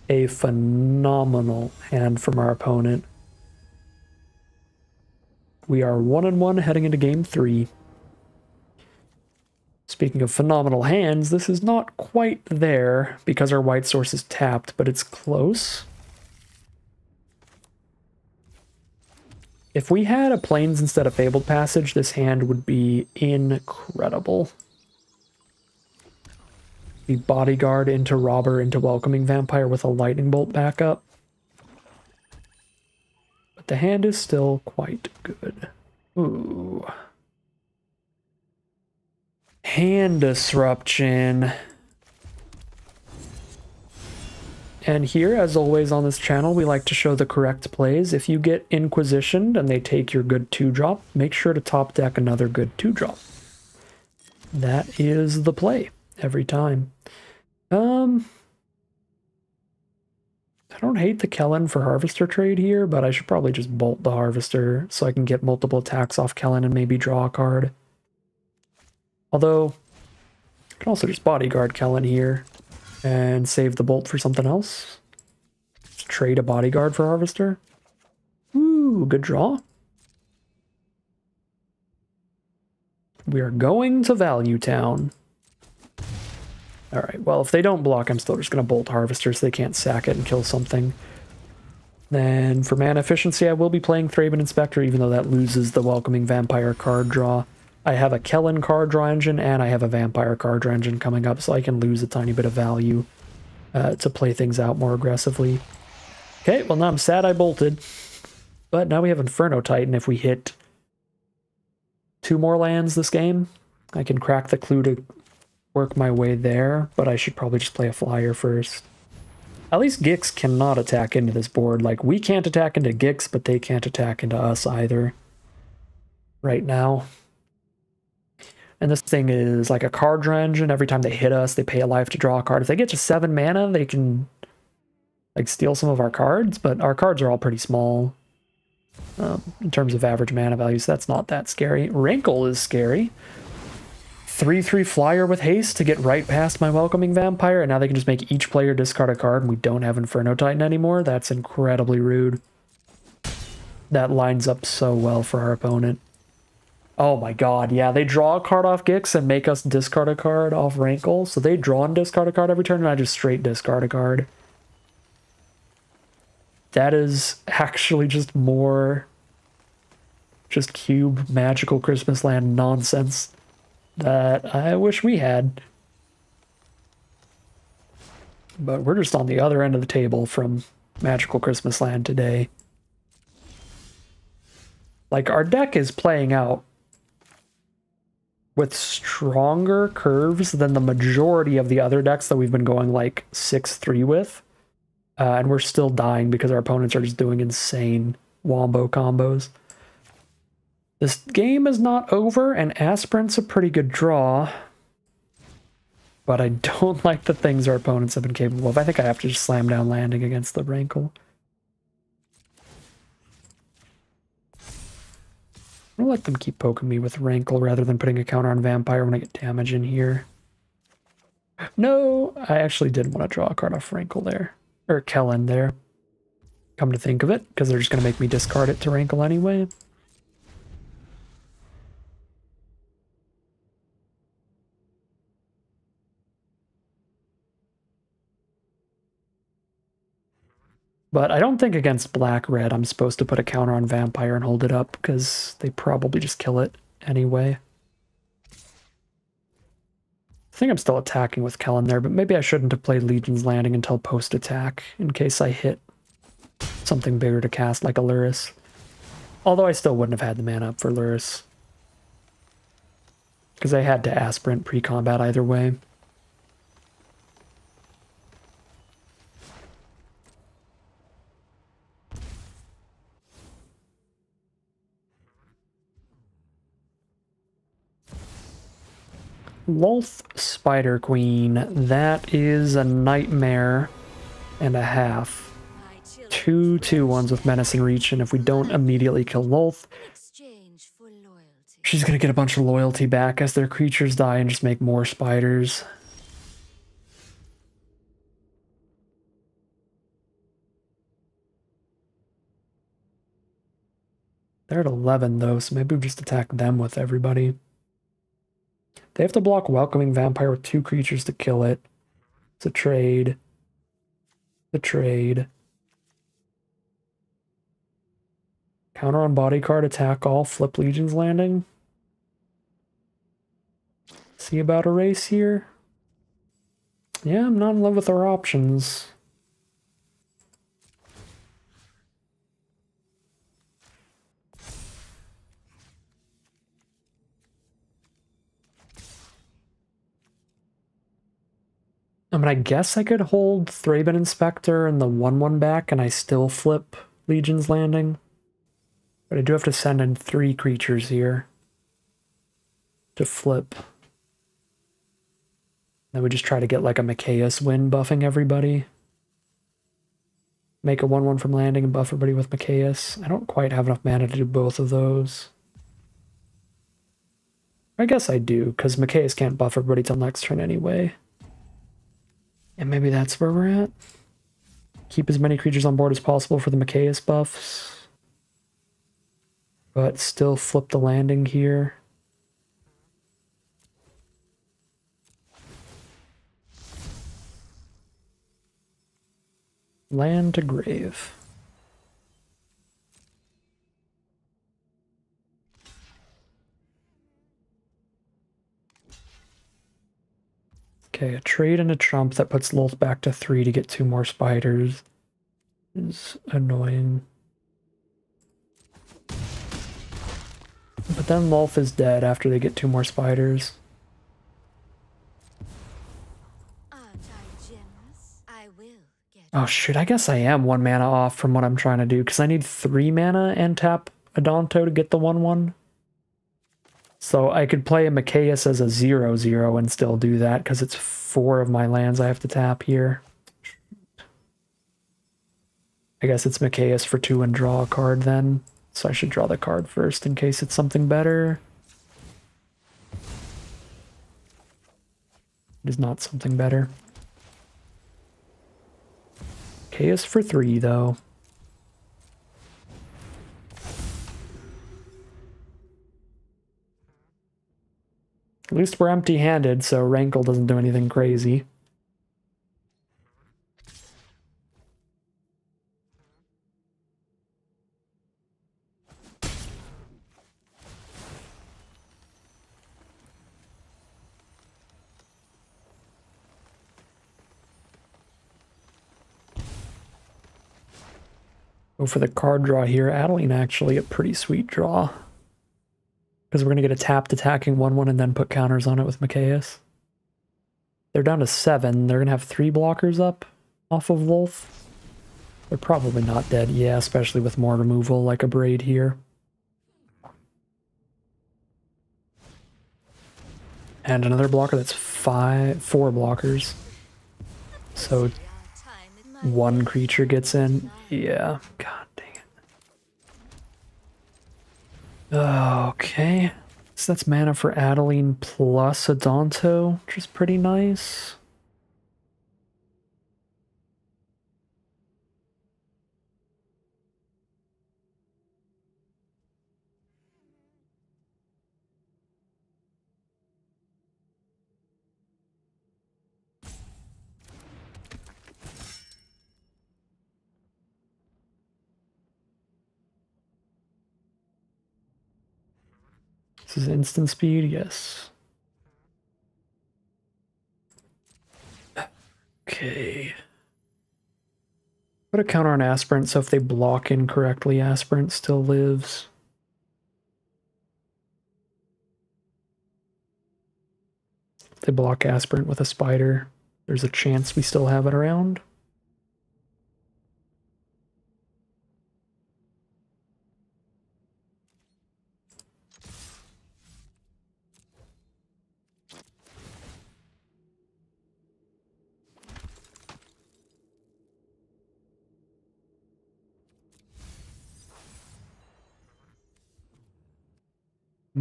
a phenomenal hand from our opponent. We are one and one heading into game three. Speaking of phenomenal hands, this is not quite there because our white source is tapped, but it's close. If we had a Plains instead of Fabled Passage, this hand would be incredible. The Bodyguard into Robber into Welcoming Vampire with a Lightning Bolt backup. But the hand is still quite good. Ooh. Hand Disruption. And here, as always on this channel, we like to show the correct plays. If you get Inquisitioned and they take your good 2-drop, make sure to top deck another good 2-drop. That is the play every time. Um, I don't hate the Kellan for Harvester trade here, but I should probably just bolt the Harvester so I can get multiple attacks off Kellan and maybe draw a card. Although, I can also just bodyguard Kellan here and save the bolt for something else. Trade a bodyguard for harvester. Ooh, good draw. We are going to Value Town. All right, well, if they don't block, I'm still just going to bolt harvester so they can't sack it and kill something. Then for mana efficiency, I will be playing Thraben Inspector, even though that loses the Welcoming Vampire card draw. I have a Kellan card draw engine and I have a Vampire card draw engine coming up, so I can lose a tiny bit of value uh, to play things out more aggressively. Okay, well now I'm sad I bolted, but now we have Inferno Titan. If we hit two more lands this game, I can crack the clue to work my way there, but I should probably just play a flyer first. At least Gix cannot attack into this board. Like, we can't attack into Gix, but they can't attack into us either. Right now. And this thing is like a card engine. Every time they hit us, they pay a life to draw a card. If they get to seven mana, they can like steal some of our cards, but our cards are all pretty small um, in terms of average mana values. That's not that scary. Rankle is scary. 3-3 flyer with haste to get right past my welcoming vampire, and now they can just make each player discard a card, and we don't have Inferno Titan anymore. That's incredibly rude. That lines up so well for our opponent. Oh my god, yeah, they draw a card off Gix and make us discard a card off Rankle. So they draw and discard a card every turn, and I just straight discard a card. That is actually just more just cube magical Christmas land nonsense that I wish we had. But we're just on the other end of the table from Magical Christmas Land today. Like, our deck is playing out with stronger curves than the majority of the other decks that we've been going like 6-3 with. Uh, and we're still dying because our opponents are just doing insane wombo combos. This game is not over, and Aspirant's a pretty good draw. But I don't like the things our opponents have been capable of. I think I have to just slam down landing against the Rankle. Gonna let them keep poking me with Rankle rather than putting a counter on Vampire when I get damage in here. No, I actually did want to draw a card off Rankle there. Or Kellan there. Come to think of it, because they're just going to make me discard it to Rankle anyway. But I don't think against black red I'm supposed to put a counter on vampire and hold it up because they probably just kill it anyway. I think I'm still attacking with Kellan there, but maybe I shouldn't have played Legion's Landing until post-attack in case I hit something bigger to cast like a Lurrus. Although I still wouldn't have had the mana up for Lurrus. Because I had to Aspirant pre-combat either way. Lolth Spider Queen. That is a nightmare and a half. Two two ones with Menace and Reach, and if we don't immediately kill Lolth, she's gonna get a bunch of loyalty back as their creatures die and just make more spiders. They're at 11 though, so maybe we just attack them with everybody. They have to block Welcoming Vampire with two creatures to kill it. It's a trade. The trade. Counter on bodyguard, attack all, flip Legion's Landing. See about a race here? Yeah, I'm not in love with our options. I mean, I guess I could hold Thraben Inspector and the 1-1 back and I still flip Legion's Landing. But I do have to send in three creatures here to flip. Then we just try to get like a Mikaeus win buffing everybody. Make a 1-1 from landing and buff everybody with Mikaeus. I don't quite have enough mana to do both of those. I guess I do, because Mikaeus can't buff everybody till next turn anyway. And maybe that's where we're at. Keep as many creatures on board as possible for the Mikaeus buffs. But still flip the landing here. Land to grave. Okay, a trade and a trump that puts Lolth back to three to get two more spiders is annoying. But then Lolth is dead after they get two more spiders. Oh shoot, I guess I am one mana off from what I'm trying to do, because I need three mana and tap Adanto to get the 1-1. So I could play a Mikaeus as a 0 0 and still do that because it's four of my lands I have to tap here. I guess it's Mikaeus for two and draw a card then. So I should draw the card first in case it's something better. It is not something better. Chaos for three though. least we're empty-handed, so Rankle doesn't do anything crazy. Go for the card draw here. Adeline actually a pretty sweet draw. Because we're going to get a tapped attacking 1-1 and then put counters on it with Mikaeus. They're down to 7. They're going to have 3 blockers up off of Lolth. They're probably not dead. Yeah, especially with more removal like Abrade here. And another blocker that's five, four blockers. So one creature gets in. Yeah, god dang it. Okay. So that's mana for Adeline plus Adanto, which is pretty nice. Instant speed, yes. Okay. Put a counter on Aspirant, so if they block incorrectly, Aspirant still lives. If they block Aspirant with a spider, there's a chance we still have it around.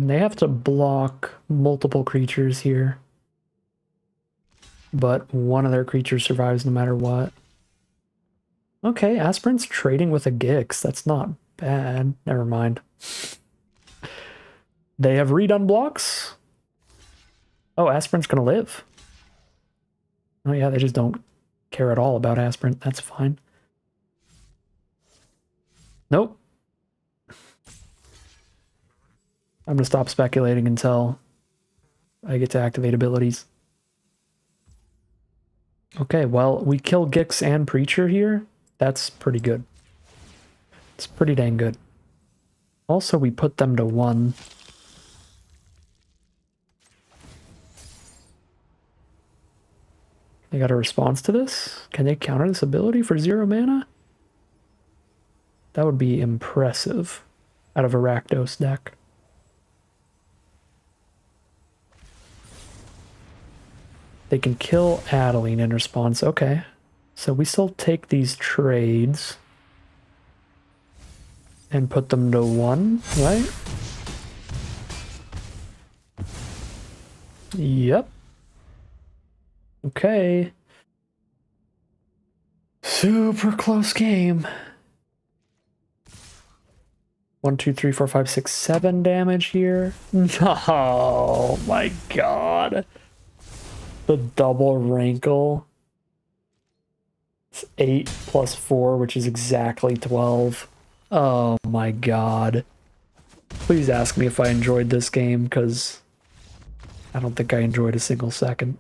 They have to block multiple creatures here. But one of their creatures survives no matter what. Okay, Aspirant's trading with a Gix. That's not bad. Never mind. They have redone blocks. Oh, Aspirant's gonna live. Oh yeah, they just don't care at all about Aspirant. That's fine. Nope. I'm going to stop speculating until I get to activate abilities. Okay, well, we kill Gix and Preacher here. That's pretty good. It's pretty dang good. Also, we put them to one. They got a response to this? Can they counter this ability for zero mana? That would be impressive out of a Rakdos deck. They can kill Adeline in response. Okay. So we still take these trades and put them to one, right? Yep. Okay. Super close game. One, two, three, four, five, six, seven damage here. Oh my god the double rankle. It's 8 plus 4, which is exactly 12. Oh my god. Please ask me if I enjoyed this game, because I don't think I enjoyed a single second.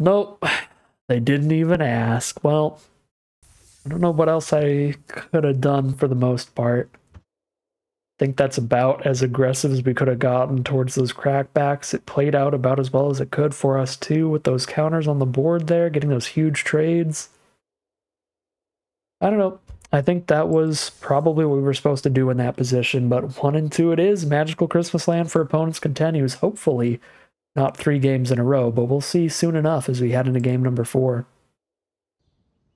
Nope. They didn't even ask. Well, I don't know what else I could have done for the most part think that's about as aggressive as we could have gotten towards those crackbacks. It played out about as well as it could for us too, with those counters on the board there, getting those huge trades. I don't know. I think that was probably what we were supposed to do in that position, but one and two it is. Magical Christmas Land for opponents continues. Hopefully, not three games in a row, but we'll see soon enough as we head into game number four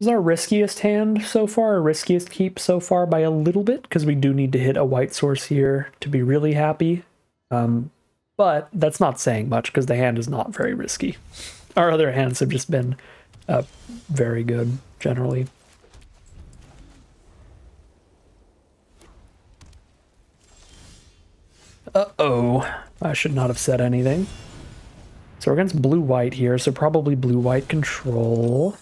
is our riskiest hand so far, our riskiest keep so far by a little bit, because we do need to hit a white source here to be really happy. Um, but that's not saying much, because the hand is not very risky. Our other hands have just been uh, very good, generally. Uh-oh. I should not have said anything. So we're against blue-white here, so probably blue-white control.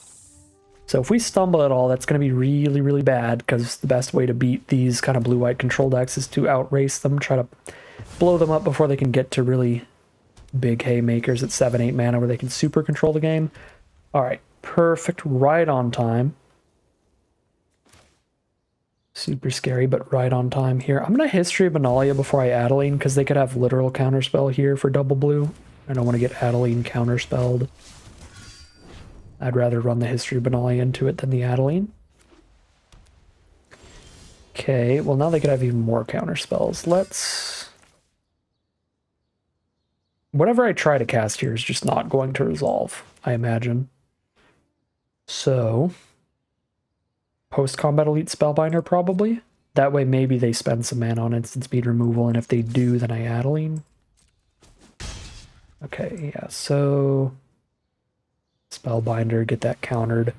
So if we stumble at all, that's going to be really, really bad because the best way to beat these kind of blue-white control decks is to outrace them, try to blow them up before they can get to really big haymakers at 7-8 mana where they can super control the game. All right, perfect, right on time. Super scary, but right on time here. I'm going to History of Benalia before I Adeline, because they could have literal counterspell here for double blue. I don't want to get Adeline counterspelled. I'd rather run the History of Benalia into it than the Adeline. Okay, well now they could have even more counterspells. Let's... Whatever I try to cast here is just not going to resolve, I imagine. So, post-combat elite spellbinder probably. That way maybe they spend some mana on instant speed removal, and if they do, then I Adeline. Okay, yeah, so... Spellbinder, get that countered.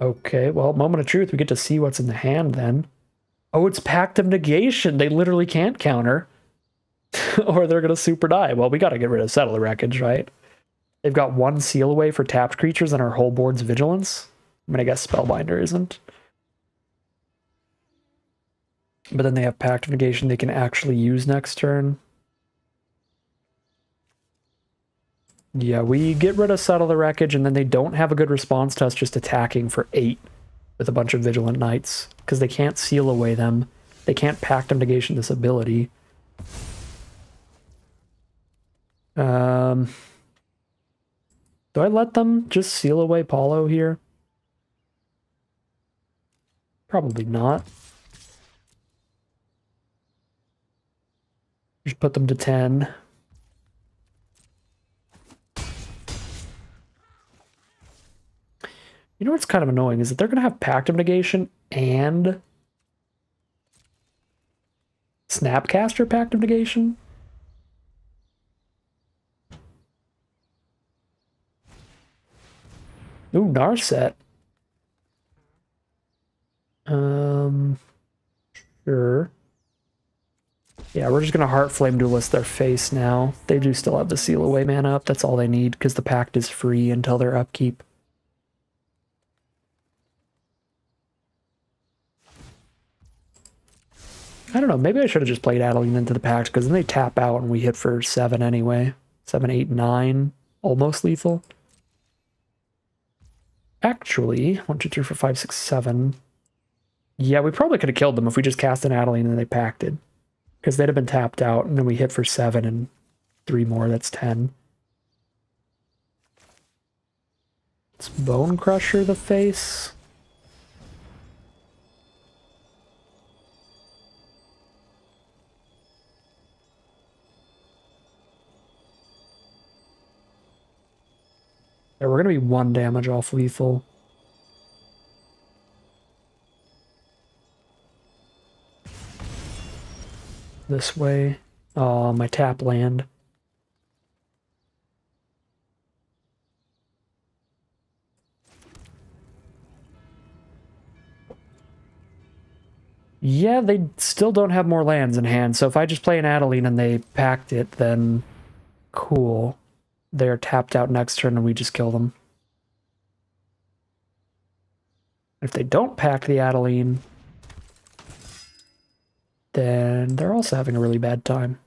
Okay, well, moment of truth, we get to see what's in the hand then. Oh, it's Pact of Negation. They literally can't counter. or they're going to super die. Well, we got to get rid of Settle the Wreckage, right? They've got one seal away for tapped creatures and our whole board's Vigilance. I mean, I guess Spellbinder isn't. But then they have Pact of Negation they can actually use next turn. Yeah, we get rid of Settle the Wreckage, and then they don't have a good response to us just attacking for 8 with a bunch of Vigilant Knights, because they can't seal away them. They can't Pact of Negation this ability. Um, do I let them just seal away Paulo here? Probably not. Just put them to 10. You know what's kind of annoying is that they're going to have Pact of Negation and Snapcaster Pact of Negation. Ooh, Narset. Um, sure. Yeah, we're just going to Heartflame Duelist their face now. They do still have the Seal Away mana up. That's all they need, because the Pact is free until their upkeep. I don't know. Maybe I should have just played Adeline into the Pact because then they tap out and we hit for seven anyway. Seven, eight, nine. Almost lethal. Actually, one, two, three, four, five, six, seven. Yeah, we probably could have killed them if we just cast an Adeline and they pacted. Because they'd have been tapped out and then we hit for seven and three more. That's ten. It's Bonecrusher the face. Yeah, we're gonna be one damage off lethal. This way. Oh, my tap land. Yeah, they still don't have more lands in hand, so if I just play an Adeline and they packed it, then cool they're tapped out next turn and we just kill them. If they don't pack the Adeline, then they're also having a really bad time.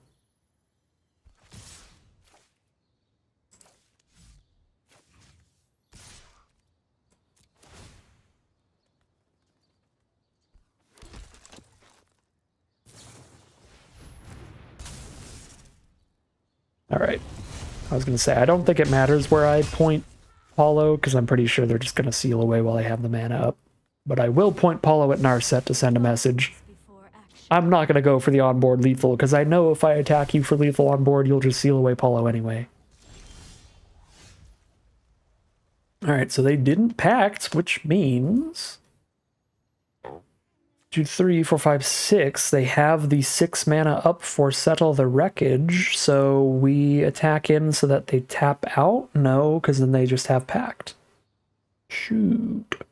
All right. I was going to say, I don't think it matters where I point Paulo, because I'm pretty sure they're just going to seal away while I have the mana up. But I will point Paulo at Narset to send a message. I'm not going to go for the onboard lethal, because I know if I attack you for lethal on board, you'll just seal away Paulo anyway. Alright, so they didn't pact, which means two, three, four, five, six. They have the six mana up for Settle the Wreckage, so we attack in so that they tap out? No, because then they just have Pact. Shoot.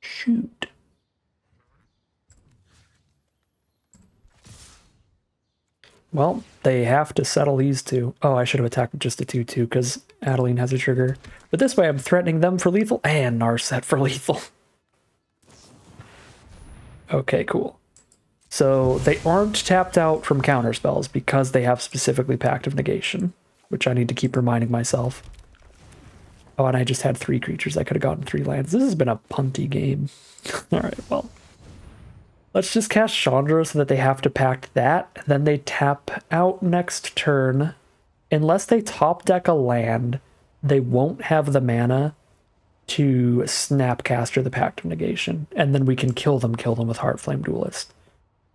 Shoot. Well, they have to settle these two. Oh, I should have attacked with just a 2-2 because Adeline has a trigger. But this way I'm threatening them for lethal and Narset for lethal. Okay, cool. So they aren't tapped out from counter spells because they have specifically Pact of Negation, which I need to keep reminding myself. Oh, and I just had three creatures. I could have gotten three lands. This has been a punty game. All right, well. Let's just cast Chandra so that they have to pact that. And then they tap out next turn. Unless they top deck a land, they won't have the mana to Snapcaster the Pact of Negation. And then we can kill them, kill them with Heartflame Duelist.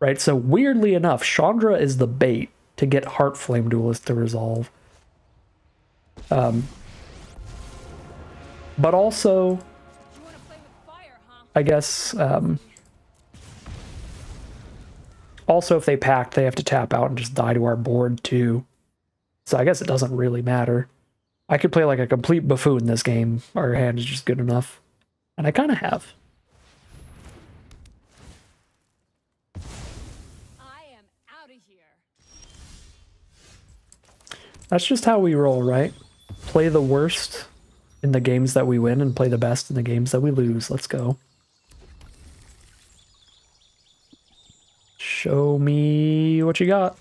Right? So weirdly enough, Chandra is the bait to get Heartflame Duelist to resolve. Um, but also? I guess, um, also if they pact, they have to tap out and just die to our board too. So I guess it doesn't really matter. I could play like a complete buffoon in this game. Our hand is just good enough. And I kind of have. I am out of here. That's just how we roll, right? Play the worst in the games that we win and play the best in the games that we lose. Let's go. Show me what you got.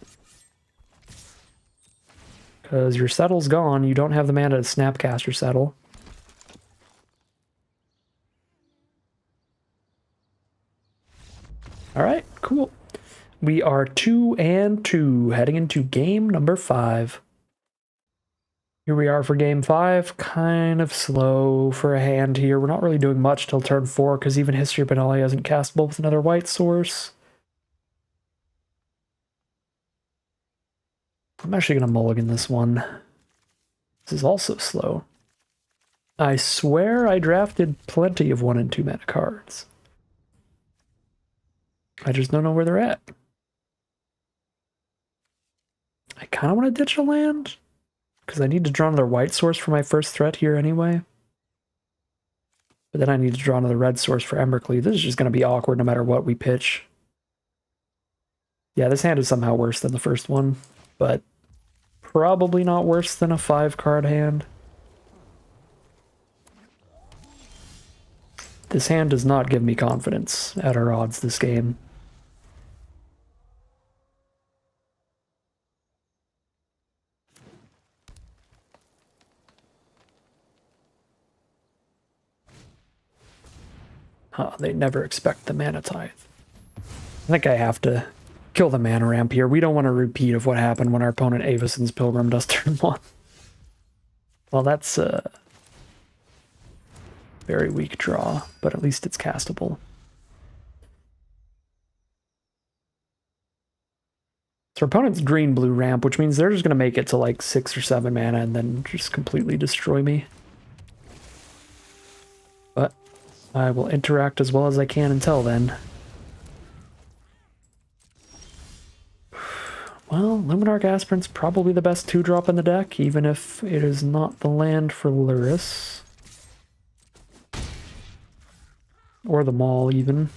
Because your settle's gone. You don't have the mana to snapcast your settle. Alright, cool. We are two and two, heading into game number five. Here we are for game five. Kind of slow for a hand here. We're not really doing much till turn four because even History of Benalia isn't castable with another white source. I'm actually going to mulligan this one. This is also slow. I swear I drafted plenty of one and two mana cards. I just don't know where they're at. I kind of want to ditch a land. Because I need to draw another white source for my first threat here anyway. But then I need to draw another red source for Embercleave. This is just going to be awkward no matter what we pitch. Yeah, this hand is somehow worse than the first one, but probably not worse than a five card hand. This hand does not give me confidence at our odds this game. Huh, they never expect the mana. I think I have to kill the mana ramp here. We don't want a repeat of what happened when our opponent Avacyn's Pilgrim does turn one. Well, that's a very weak draw, but at least it's castable. So our opponent's green-blue ramp, which means they're just going to make it to like 6 or 7 mana and then just completely destroy me. But I will interact as well as I can until then. Well, Luminarch Aspirant's probably the best 2-drop in the deck, even if it is not the land for Lurrus. Or the Maul, even.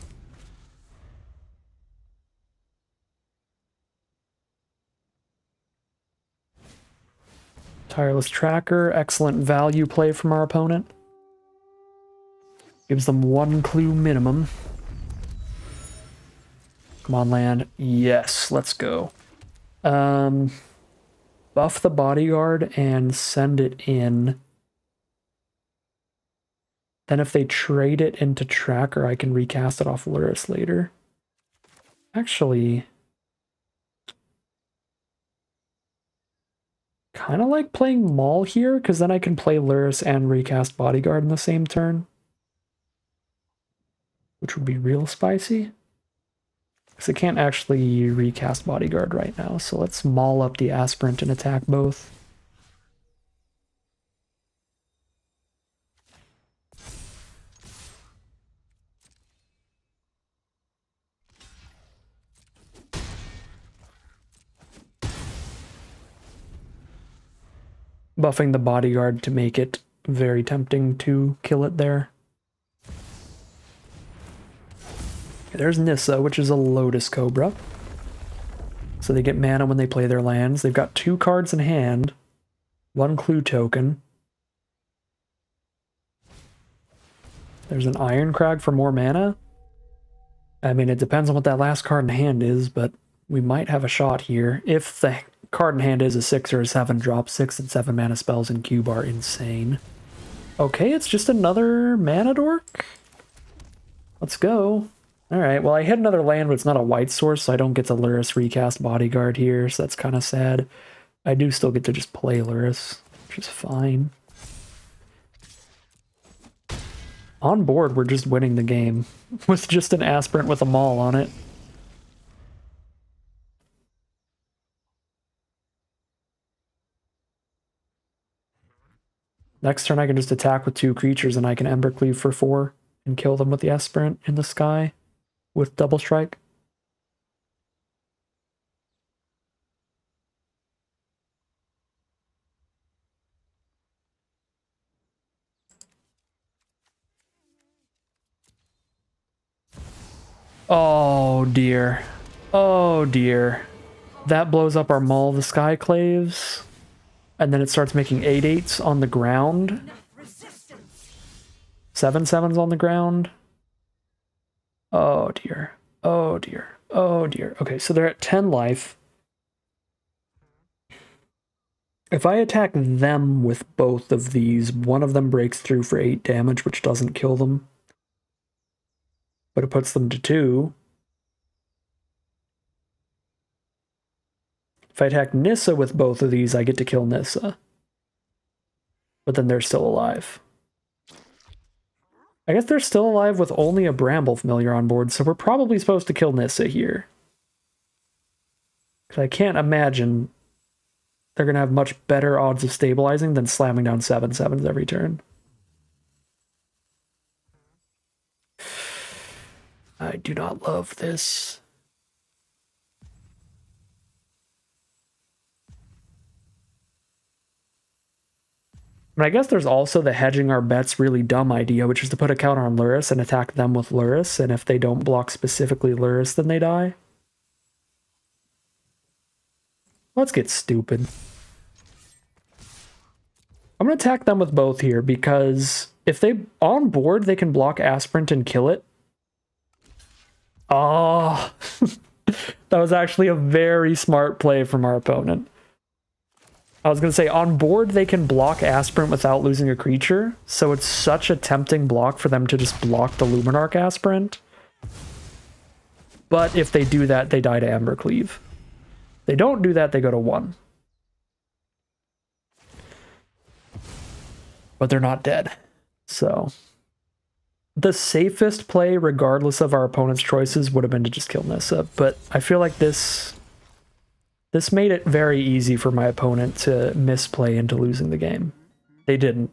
Tireless Tracker, excellent value play from our opponent. Gives them one clue minimum. Come on, land. Yes, let's go. Um, buff the bodyguard and send it in. Then if they trade it into tracker, I can recast it off Lurrus later. Actually, kind of like playing Maul here, because then I can play Lurrus and recast Bodyguard in the same turn which would be real spicy. Because I can't actually recast Bodyguard right now, so let's maul up the Aspirant and attack both. Buffing the Bodyguard to make it very tempting to kill it there. There's Nissa, which is a Lotus Cobra. So they get mana when they play their lands. They've got two cards in hand, one clue token. There's an Irencrag for more mana. I mean, it depends on what that last card in hand is, but we might have a shot here. If the card in hand is a 6 or a 7 drop, 6 and 7 mana spells in cube are insane. Okay, it's just another mana dork. Let's go. Alright, well I hit another land, but it's not a white source, so I don't get to Lurrus recast bodyguard here, so that's kind of sad. I do still get to just play Lurrus, which is fine. On board, we're just winning the game with just an aspirant with a maul on it. Next turn I can just attack with two creatures and I can Embercleave for four and kill them with the Aspirant in the sky with Double Strike. Oh dear. Oh dear. That blows up our Maul the Skyclaves. And then it starts making 8 8s on the ground. 7 7s on the ground. Oh dear. Oh dear. Oh dear. Okay, so they're at 10 life. If I attack them with both of these, one of them breaks through for 8 damage, which doesn't kill them. But it puts them to 2. If I attack Nissa with both of these, I get to kill Nissa. But then they're still alive. I guess they're still alive with only a Bramble Familiar on board, so we're probably supposed to kill Nissa here. Because I can't imagine they're going to have much better odds of stabilizing than slamming down 7 7s every turn. I do not love this. But I guess there's also the hedging our bets really dumb idea, which is to put a counter on Lurrus and attack them with Lurrus, and if they don't block specifically Lurrus, then they die. Let's get stupid. I'm going to attack them with both here because if they on board, they can block Aspirant and kill it. Oh, that was actually a very smart play from our opponent. I was going to say, on board, they can block Aspirant without losing a creature, so it's such a tempting block for them to just block the Luminarch Aspirant. But if they do that, they die to Embercleave. They don't do that, they go to 1. But they're not dead. So, the safest play, regardless of our opponent's choices, would have been to just kill Nissa. But I feel like this this made it very easy for my opponent to misplay into losing the game. They didn't.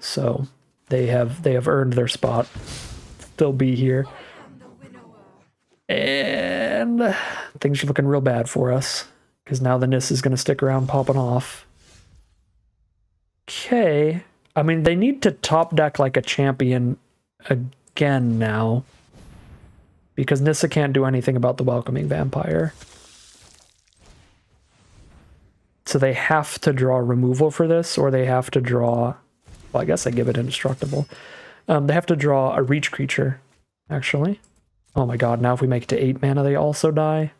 So they have they have earned their spot. They'll be here. And things are looking real bad for us. Because now the Nis is going to stick around popping off. Okay. I mean, they need to top deck like a champion again now. Because Nissa can't do anything about the Welcoming Vampire. So they have to draw removal for this, or they have to draw. Well, I guess I give it indestructible. Um, they have to draw a reach creature, actually. Oh my god, now if we make it to 8 mana, they also die.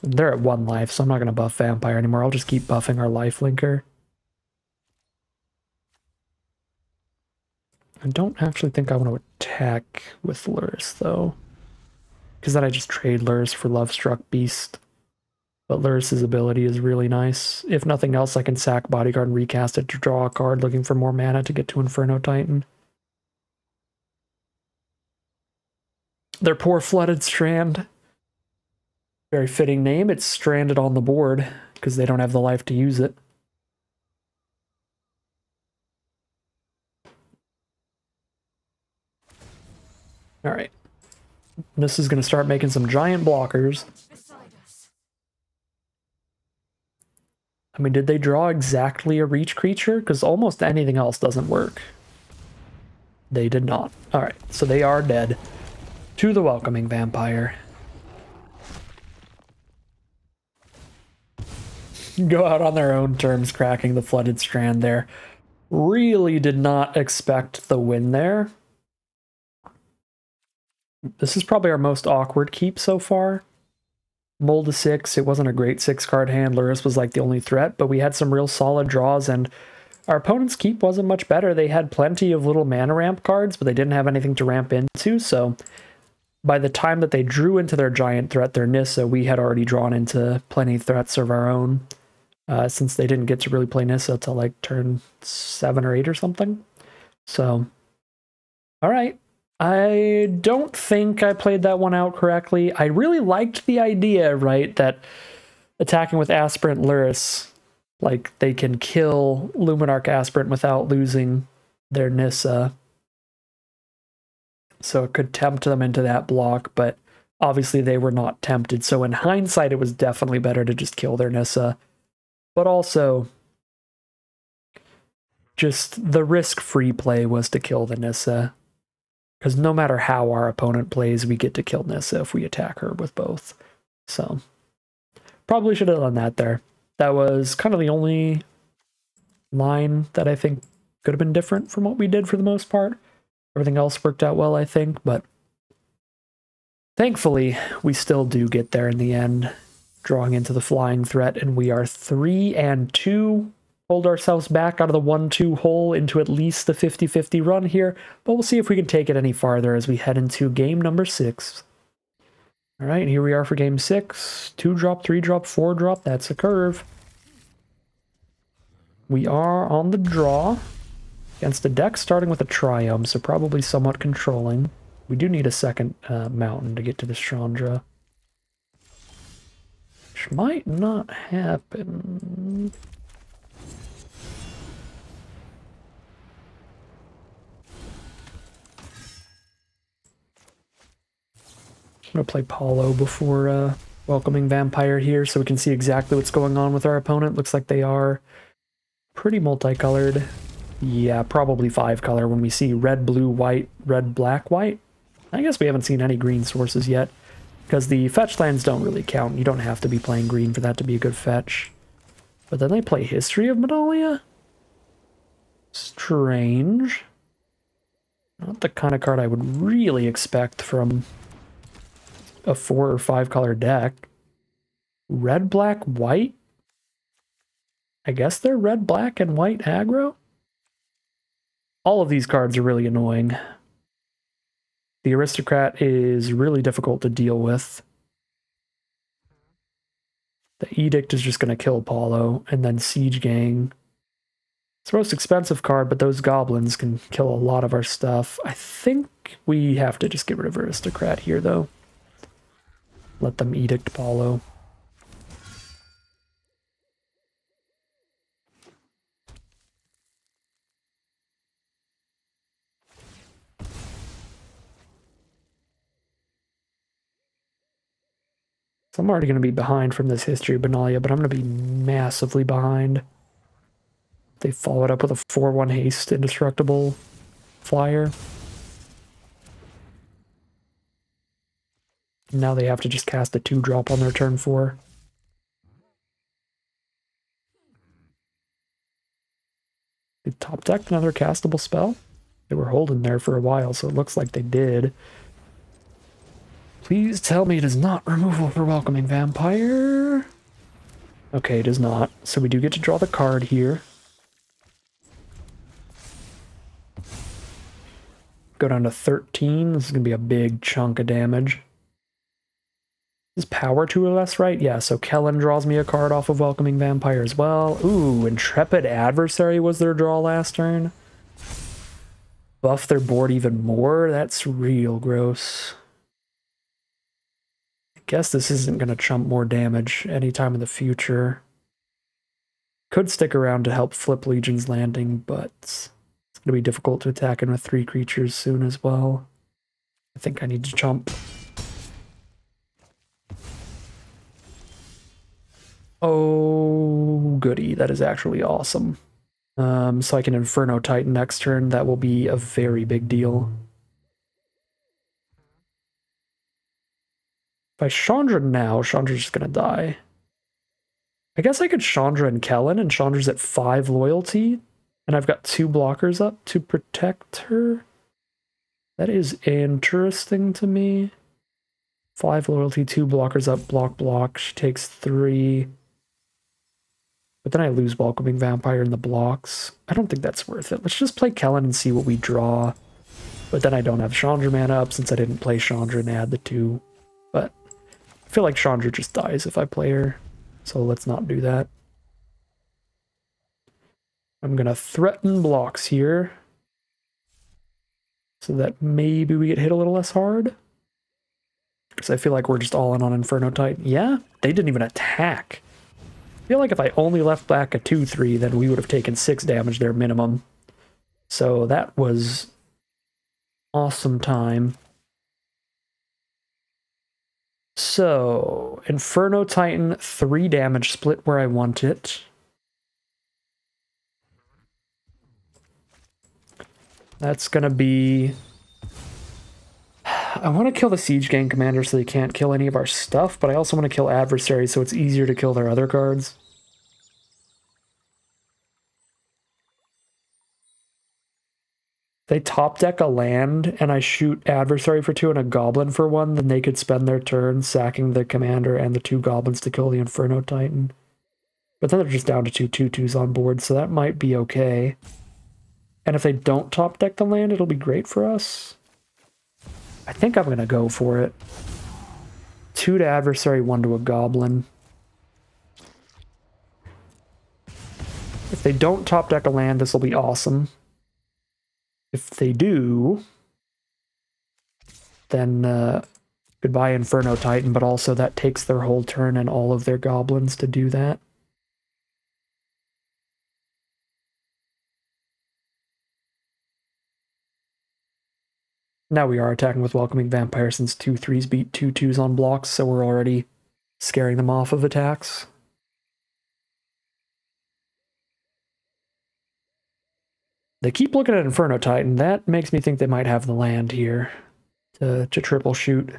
They're at 1 life, so I'm not going to buff Vampire anymore. I'll just keep buffing our life linker. I don't actually think I want to attack with Lurrus, though. Because then I just trade Lurrus for Lovestruck Beast. But Lurrus's ability is really nice. If nothing else, I can sack Bodyguard and recast it to draw a card looking for more mana to get to Inferno Titan. Their poor Flooded Strand. Very fitting name. It's stranded on the board because they don't have the life to use it. All right. This is going to start making some giant blockers. I mean, did they draw exactly a reach creature? Because almost anything else doesn't work. They did not. Alright, so they are dead. To the welcoming vampire. Go out on their own terms, cracking the flooded strand there. Really did not expect the win there. This is probably our most awkward keep so far. Mold a six. It wasn't a great six card hand. Lurrus was like the only threat, but we had some real solid draws, and our opponent's keep wasn't much better. They had plenty of little mana ramp cards, but they didn't have anything to ramp into. So by the time that they drew into their giant threat, their Nissa, we had already drawn into plenty of threats of our own. Uh, since they didn't get to really play Nissa till like turn seven or eight or something. So, all right. I don't think I played that one out correctly. I really liked the idea, right, that attacking with Aspirant Lurrus, like they can kill Luminarch Aspirant without losing their Nissa. So it could tempt them into that block, but obviously they were not tempted. So in hindsight, it was definitely better to just kill their Nissa. But also, just the risk free play was to kill the Nissa because no matter how our opponent plays, we get to kill Nissa if we attack her with both. So, probably should have done that there. That was kind of the only line that I think could have been different from what we did for the most part. Everything else worked out well, I think, but thankfully, we still do get there in the end, drawing into the flying threat, and we are three and two hold ourselves back out of the 1-2 hole into at least the 50-50 run here, but we'll see if we can take it any farther as we head into game number six. All right, here we are for game six. Two drop, three drop, four drop. That's a curve. We are on the draw against a deck starting with a Triome, so probably somewhat controlling. We do need a second uh, mountain to get to the Chandra. Which might not happen. I'm going to play Paulo before uh, welcoming Vampire here so we can see exactly what's going on with our opponent. Looks like they are pretty multicolored. Yeah, probably five color when we see red, blue, white, red, black, white. I guess we haven't seen any green sources yet because the fetch lands don't really count. You don't have to be playing green for that to be a good fetch. But then they play History of Benalia? Strange. Not the kind of card I would really expect from a four or five color deck. Red, black, white? I guess they're red, black, and white aggro? All of these cards are really annoying. The aristocrat is really difficult to deal with. The edict is just going to kill Paulo, and then siege gang. It's the most expensive card, but those goblins can kill a lot of our stuff. I think we have to just get rid of aristocrat here, though. Let them edict Paulo. So I'm already going to be behind from this history of Benalia, but I'm going to be massively behind. They followed up with a 4-1 haste indestructible flyer. Now they have to just cast a 2-drop on their turn 4. They top decked another castable spell. They were holding there for a while, so it looks like they did. Please tell me it is not removal for welcoming vampire. Okay, it is not. So we do get to draw the card here. Go down to 13. This is going to be a big chunk of damage. Is power two or less right? Yeah, so Kellan draws me a card off of Welcoming Vampire as well. Ooh, Intrepid Adversary was their draw last turn. Buff their board even more? That's real gross. I guess this isn't going to chump more damage anytime in the future. Could stick around to help flip Legion's Landing, but it's going to be difficult to attack in with three creatures soon as well. I think I need to chump. Oh, goody. That is actually awesome. Um, so I can Inferno Titan next turn. That will be a very big deal. If I Chandra now, Chandra's just gonna die. I guess I could Chandra and Kellan, and Chandra's at 5 loyalty, and I've got two blockers up to protect her. That is interesting to me. Five loyalty, two blockers up, block, block. She takes three. But then I lose Welcoming Vampire in the blocks. I don't think that's worth it. Let's just play Kellan and see what we draw. But then I don't have Chandra mana up since I didn't play Chandra and add the two. But I feel like Chandra just dies if I play her. So let's not do that. I'm going to threaten blocks here. So that maybe we get hit a little less hard. Because I feel like we're just all in on Inferno Titan. Yeah, they didn't even attack. Feel like if I only left back a 2-3, then we would have taken 6 damage there minimum. So that was awesome time. So, Inferno Titan, 3 damage, split where I want it. That's going to be I want to kill the Siege Gang Commander so they can't kill any of our stuff, but I also want to kill adversaries so it's easier to kill their other guards. They top deck a land and I shoot adversary for two and a goblin for one, then they could spend their turn sacking the commander and the two goblins to kill the Inferno Titan. But then they're just down to two two twos on board, so that might be okay. And if they don't top deck the land, it'll be great for us. I think I'm going to go for it. Two to adversary, one to a goblin. If they don't top deck a land, this will be awesome. If they do, then uh, goodbye Inferno Titan, but also that takes their whole turn and all of their goblins to do that. Now we are attacking with Welcoming Vampire since two threes beat two twos on blocks, so we're already scaring them off of attacks. They keep looking at Inferno Titan. That makes me think they might have the land here to, to triple shoot.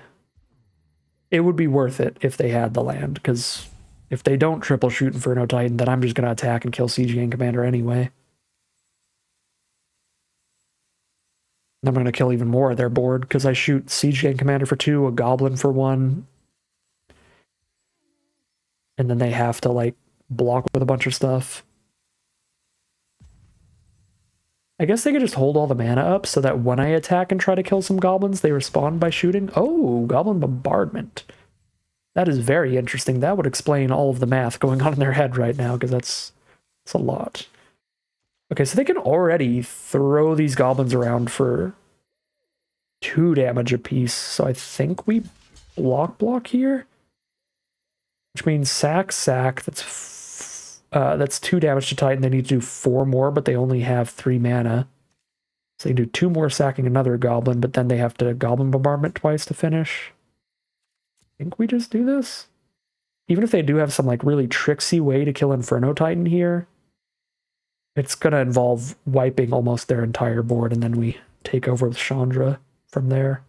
It would be worth it if they had the land, because if they don't triple shoot Inferno Titan, then I'm just going to attack and kill Siege Gang Commander anyway. I'm going to kill even more of their board because I shoot Siege Gang Commander for two, a Goblin for one. And then they have to, like, block with a bunch of stuff. I guess they could just hold all the mana up so that when I attack and try to kill some goblins, they respond by shooting. Oh, Goblin Bombardment. That is very interesting. That would explain all of the math going on in their head right now, because that's, that's a lot. Okay, so they can already throw these goblins around for two damage apiece. So I think we block block here, which means sack sack. That's uh, that's two damage to Titan. They need to do four more, but they only have three mana. So they do two more sacking another goblin, but then they have to goblin bombardment twice to finish. I think we just do this. Even if they do have some like really tricksy way to kill Inferno Titan here, it's going to involve wiping almost their entire board, and then we take over with Chandra from there.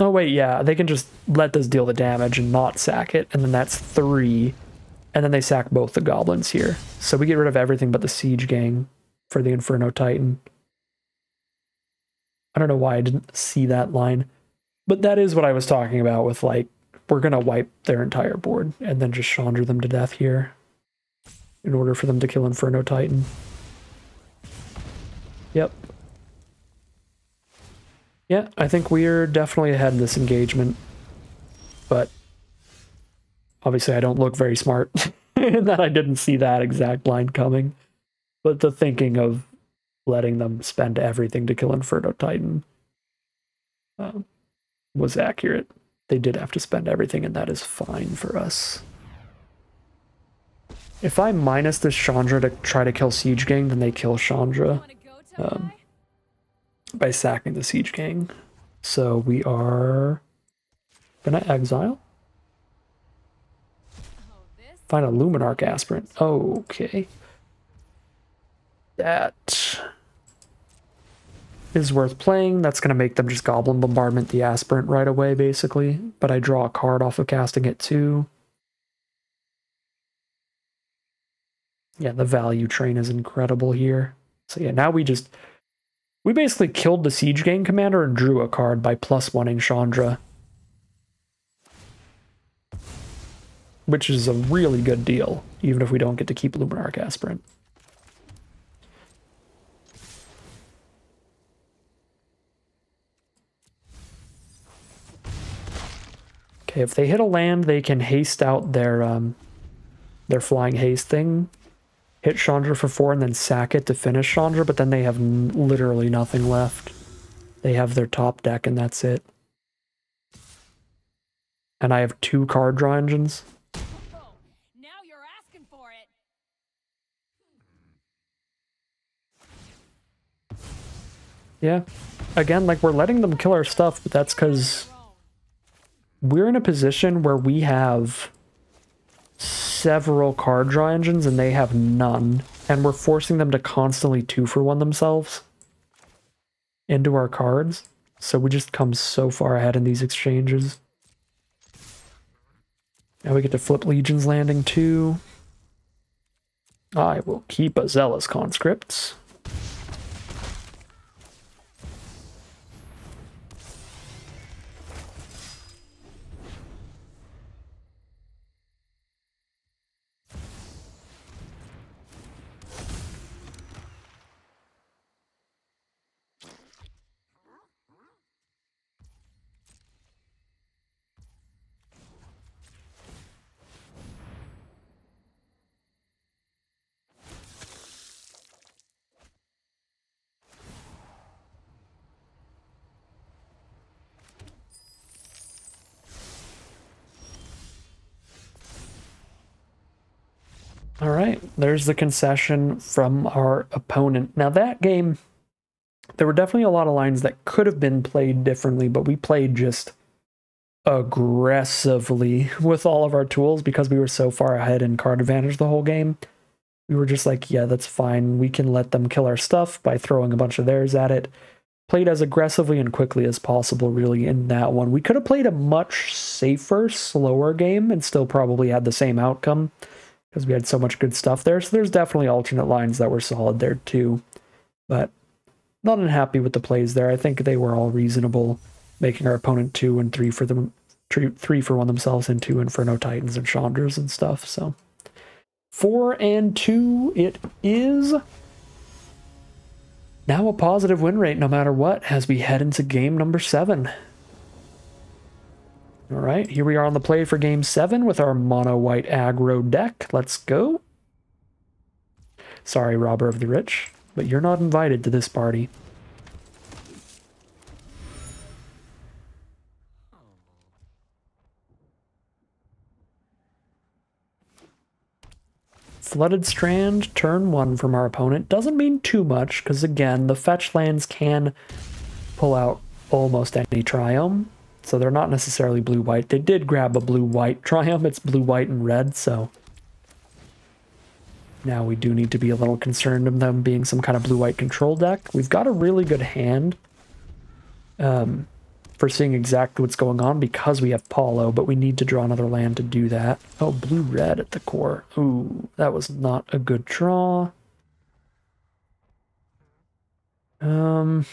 Oh wait, yeah, they can just let this deal the damage and not sack it, and then that's three. And then they sack both the goblins here. So we get rid of everything but the siege gang for the Inferno Titan. I don't know why I didn't see that line. But that is what I was talking about with like, we're going to wipe their entire board and then just Chandra them to death here in order for them to kill Inferno Titan. Yep. Yeah, I think we're definitely ahead in this engagement. But obviously I don't look very smart in that I didn't see that exact line coming. But the thinking of letting them spend everything to kill Inferno Titan uh, was accurate. They did have to spend everything, and that is fine for us. If I minus this Chandra to try to kill Siege Gang, then they kill Chandra um, by sacking the Siege Gang. So we are gonna exile. Find a Luminarch aspirant. Okay. That is worth playing. That's going to make them just Goblin Bombardment the Aspirant right away, basically. But I draw a card off of casting it too. Yeah, the value train is incredible here. So yeah, now we just we basically killed the Siege Gang commander and drew a card by plus oneing Chandra. Which is a really good deal, even if we don't get to keep Luminarch Aspirant. Okay, if they hit a land, they can haste out their um, their flying haste thing, hit Chandra for four, and then sack it to finish Chandra, but then they have literally nothing left. They have their top deck, and that's it. And I have two card draw engines. Yeah. Again, like, we're letting them kill our stuff, but that's because we're in a position where we have several card draw engines and they have none. And we're forcing them to constantly two for one themselves into our cards. So we just come so far ahead in these exchanges. Now we get to flip Legion's Landing too. I will keep a Zealous Conscripts. All right, there's the concession from our opponent. Now, that game, there were definitely a lot of lines that could have been played differently, but we played just aggressively with all of our tools because we were so far ahead in card advantage the whole game. We were just like, yeah, that's fine. We can let them kill our stuff by throwing a bunch of theirs at it. Played as aggressively and quickly as possible, really, in that one. We could have played a much safer, slower game and still probably had the same outcome because we had so much good stuff there. So there's definitely alternate lines that were solid there too. But not unhappy with the plays there. I think they were all reasonable, making our opponent two and three for them, three for one themselves, and two Inferno Titans and Chandras and stuff. So four and two, it is. Now a positive win rate no matter what as we head into game number seven. All right, here we are on the play for game seven with our mono white aggro deck. Let's go. Sorry, robber of the rich, but you're not invited to this party. Flooded Strand, turn one from our opponent. Doesn't mean too much, because again, the fetch lands can pull out almost any triome. So they're not necessarily blue-white. They did grab a blue-white Triome. It's blue-white and red, so... Now we do need to be a little concerned of them being some kind of blue-white control deck. We've got a really good hand um, for seeing exactly what's going on because we have Paulo, but we need to draw another land to do that. Oh, blue-red at the core. Ooh, that was not a good draw. Um...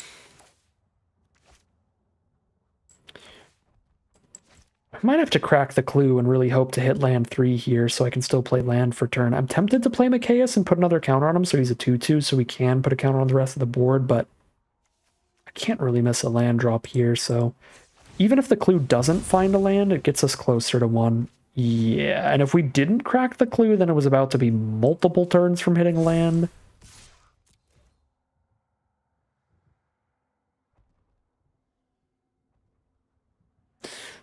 I might have to crack the clue and really hope to hit land 3 here so I can still play land for turn. I'm tempted to play Mikaeus and put another counter on him so he's a 2-2 so we can put a counter on the rest of the board, but I can't really miss a land drop here, so even if the clue doesn't find a land, it gets us closer to 1. Yeah, and if we didn't crack the clue, then it was about to be multiple turns from hitting land.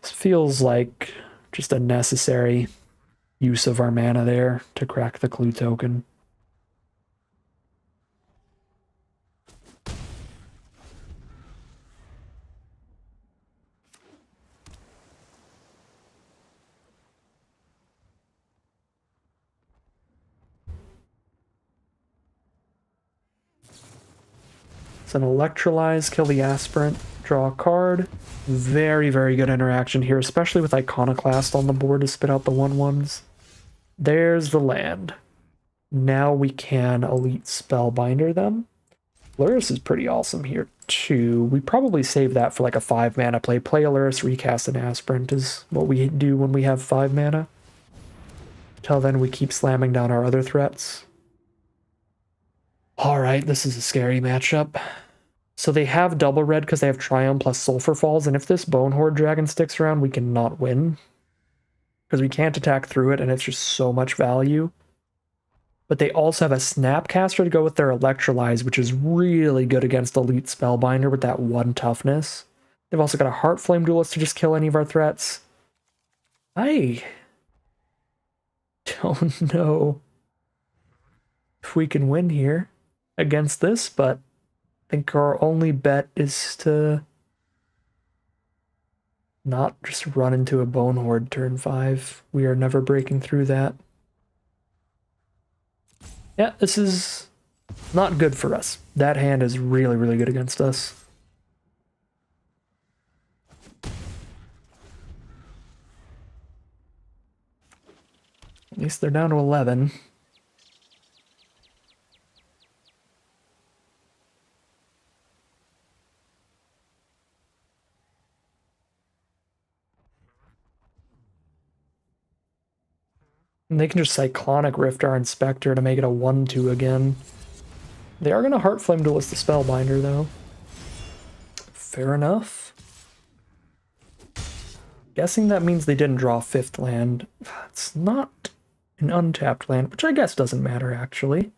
This feels like just a necessary use of our mana there to crack the clue token. It's an electrolyze, kill the aspirant, draw a card. Very, very good interaction here, especially with Iconoclast on the board to spit out the 1-1s. There's the land. Now we can Elite Spellbinder them. Lurrus is pretty awesome here too. We probably save that for like a five mana play. Play a Lurrus, recast an Aspirant is what we do when we have five mana. Till then, we keep slamming down our other threats. All right, this is a scary matchup. So they have double red because they have Triome plus Sulfur Falls, and if this Bonehoard Dragon sticks around, we cannot win. Because we can't attack through it, and it's just so much value. But they also have a Snapcaster to go with their Electrolyze, which is really good against Elite Spellbinder with that one toughness. They've also got a Heartflame Duelist to just kill any of our threats. I don't know if we can win here against this, but think our only bet is to not just run into a Bonehoard turn 5. We are never breaking through that. Yeah, this is not good for us. That hand is really, really good against us. At least they're down to 11. And they can just Cyclonic Rift our Inspector to make it a 1-2 again. They are going to Heartflame Duelist the Spellbinder, though. Fair enough. Guessing that means they didn't draw fifth land. It's not an untapped land, which I guess doesn't matter, actually.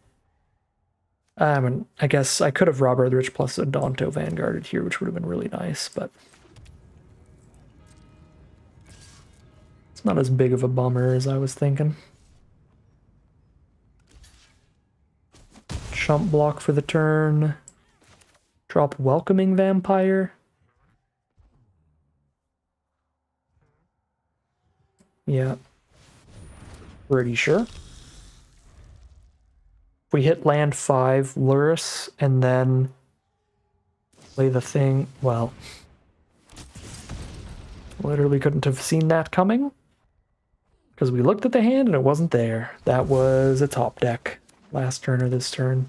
I mean, I guess I could have Robber the Rich plus Adanto Vanguarded here, which would have been really nice, but... It's not as big of a bummer as I was thinking. Chump block for the turn. Drop Welcoming Vampire. Yeah. Pretty sure. We hit land 5, Lurrus, and then play the thing, well... Literally couldn't have seen that coming because we looked at the hand and it wasn't there. That was a top deck last turn or this turn.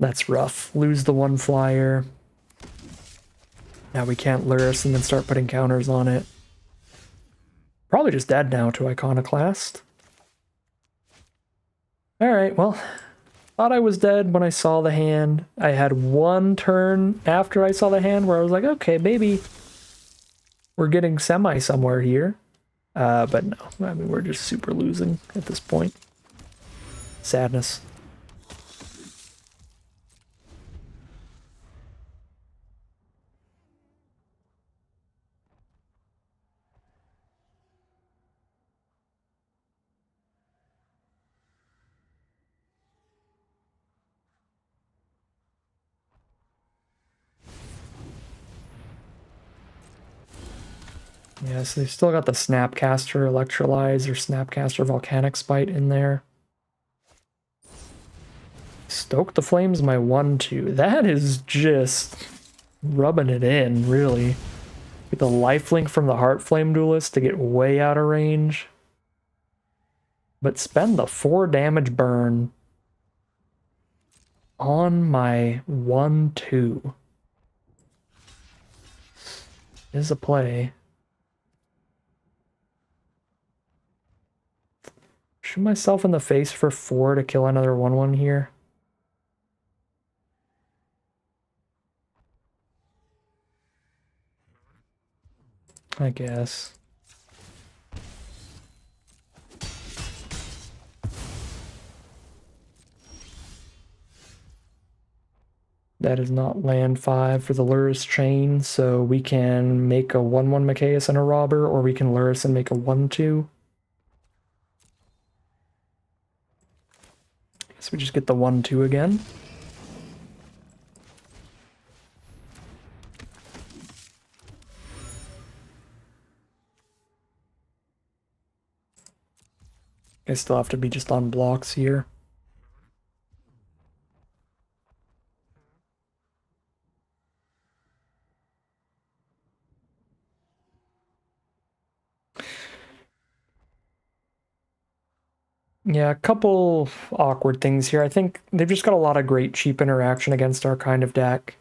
That's rough. Lose the one flyer. Now we can't Lurrus and then start putting counters on it. Probably just dead now to Iconoclast. Alright, well, thought I was dead when I saw the hand. I had one turn after I saw the hand where I was like, okay, maybe we're getting semi somewhere here. Uh, but no, I mean, we're just super losing at this point. Sadness. Yeah, so they've still got the Snapcaster Electrolyze or Snapcaster Volcanic Spite in there. Stoke the Flames my 1-2. That is just rubbing it in, really. Get the lifelink from the Heartflame Duelist to get way out of range. But spend the 4 damage burn on my 1-2. Is a play. Shoot myself in the face for four to kill another 1-1 here. I guess. That is not land 5 for the Lurrus chain, so we can make a 1-1 Mikaeus and a Robber, or we can Lurrus and make a 1-2. So we just get the 1-2 again. I still have to be just on blocks here. Yeah, a couple awkward things here. I think they've just got a lot of great cheap interaction against our kind of deck.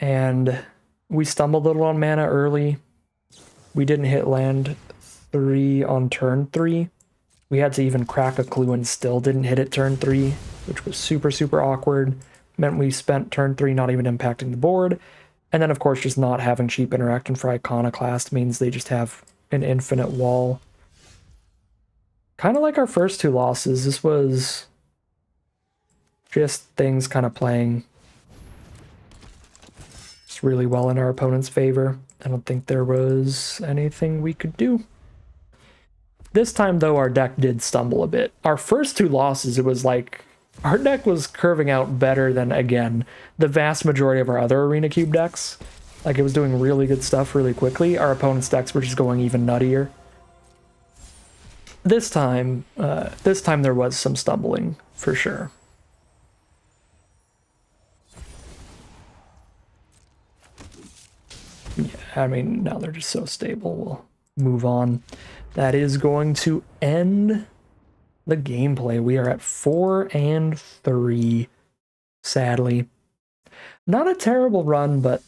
And we stumbled a little on mana early. We didn't hit land three on turn three. We had to even crack a clue and still didn't hit it turn three, which was super, super awkward. Meant we spent turn three not even impacting the board. And then, of course, just not having cheap interaction for Iconoclast means they just have an infinite wall kind of like our first two losses, this was just things kind of playing just really well in our opponent's favor. I don't think there was anything we could do. This time, though, our deck did stumble a bit. Our first two losses, it was like our deck was curving out better than, again, the vast majority of our other Arena Cube decks. Like, it was doing really good stuff really quickly. Our opponent's decks were just going even nuttier this time, uh, this time there was some stumbling for sure. Yeah, I mean, now they're just so stable. We'll move on. That is going to end the gameplay. We are at four and three, sadly. Not a terrible run, but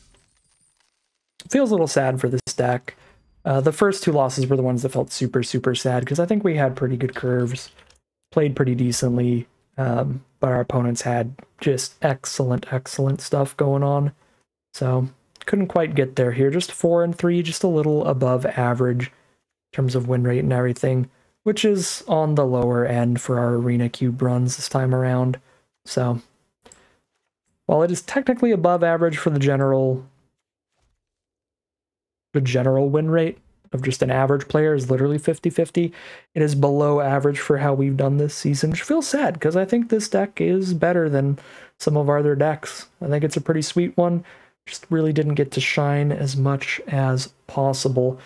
feels a little sad for this deck. Uh, the first two losses were the ones that felt super, super sad because I think we had pretty good curves, played pretty decently, um, but our opponents had just excellent, excellent stuff going on. So couldn't quite get there here. Just four and three, just a little above average in terms of win rate and everything, which is on the lower end for our Arena Cube runs this time around. So while it is technically above average for the general the general win rate of just an average player is literally 50 50. It is below average for how we've done this season, which feels sad because I think this deck is better than some of our other decks. I think it's a pretty sweet one. Just really didn't get to shine as much as possible.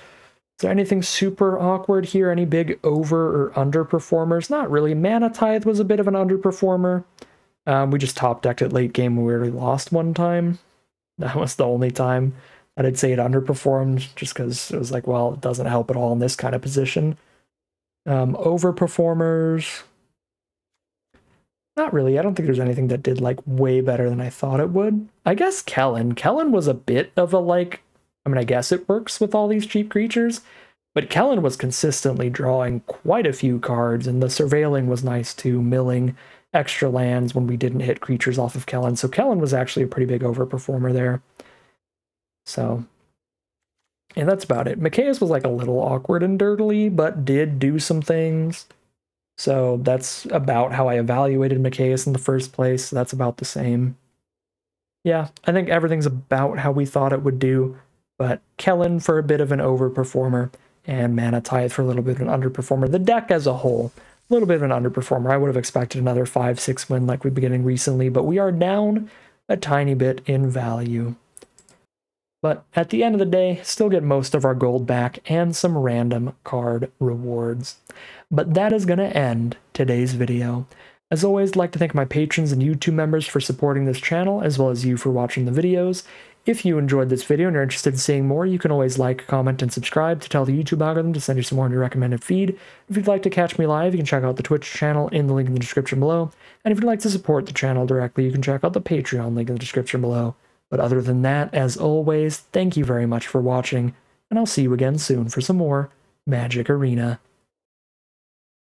Is there anything super awkward here? Any big over or underperformers? Not really. Mana Tithe was a bit of an underperformer. Um, we just top decked it late game we already lost one time. That was the only time I'd say it underperformed just because it was like, well, it doesn't help at all in this kind of position. Um, overperformers, not really. I don't think there's anything that did like way better than I thought it would. I guess Kellan. Kellan was a bit of a like, I mean, I guess it works with all these cheap creatures, but Kellan was consistently drawing quite a few cards, and the surveilling was nice too, milling extra lands when we didn't hit creatures off of Kellan. So Kellan was actually a pretty big overperformer there. So, and that's about it. Mikaeus was like a little awkward and dirtily, but did do some things. So that's about how I evaluated Mikaeus in the first place. That's about the same. Yeah, I think everything's about how we thought it would do, but Kellan for a bit of an overperformer, and Mana Tithe for a little bit of an underperformer. The deck as a whole, a little bit of an underperformer. I would have expected another 5 6 win like we've been getting recently, but we are down a tiny bit in value. But at the end of the day, still get most of our gold back and some random card rewards. But that is going to end today's video. As always, I'd like to thank my patrons and YouTube members for supporting this channel, as well as you for watching the videos. If you enjoyed this video and are interested in seeing more, you can always like, comment, and subscribe to tell the YouTube algorithm to send you some more on your recommended feed. If you'd like to catch me live, you can check out the Twitch channel in the link in the description below. And if you'd like to support the channel directly, you can check out the Patreon link in the description below. But other than that, as always, thank you very much for watching, and I'll see you again soon for some more Magic Arena.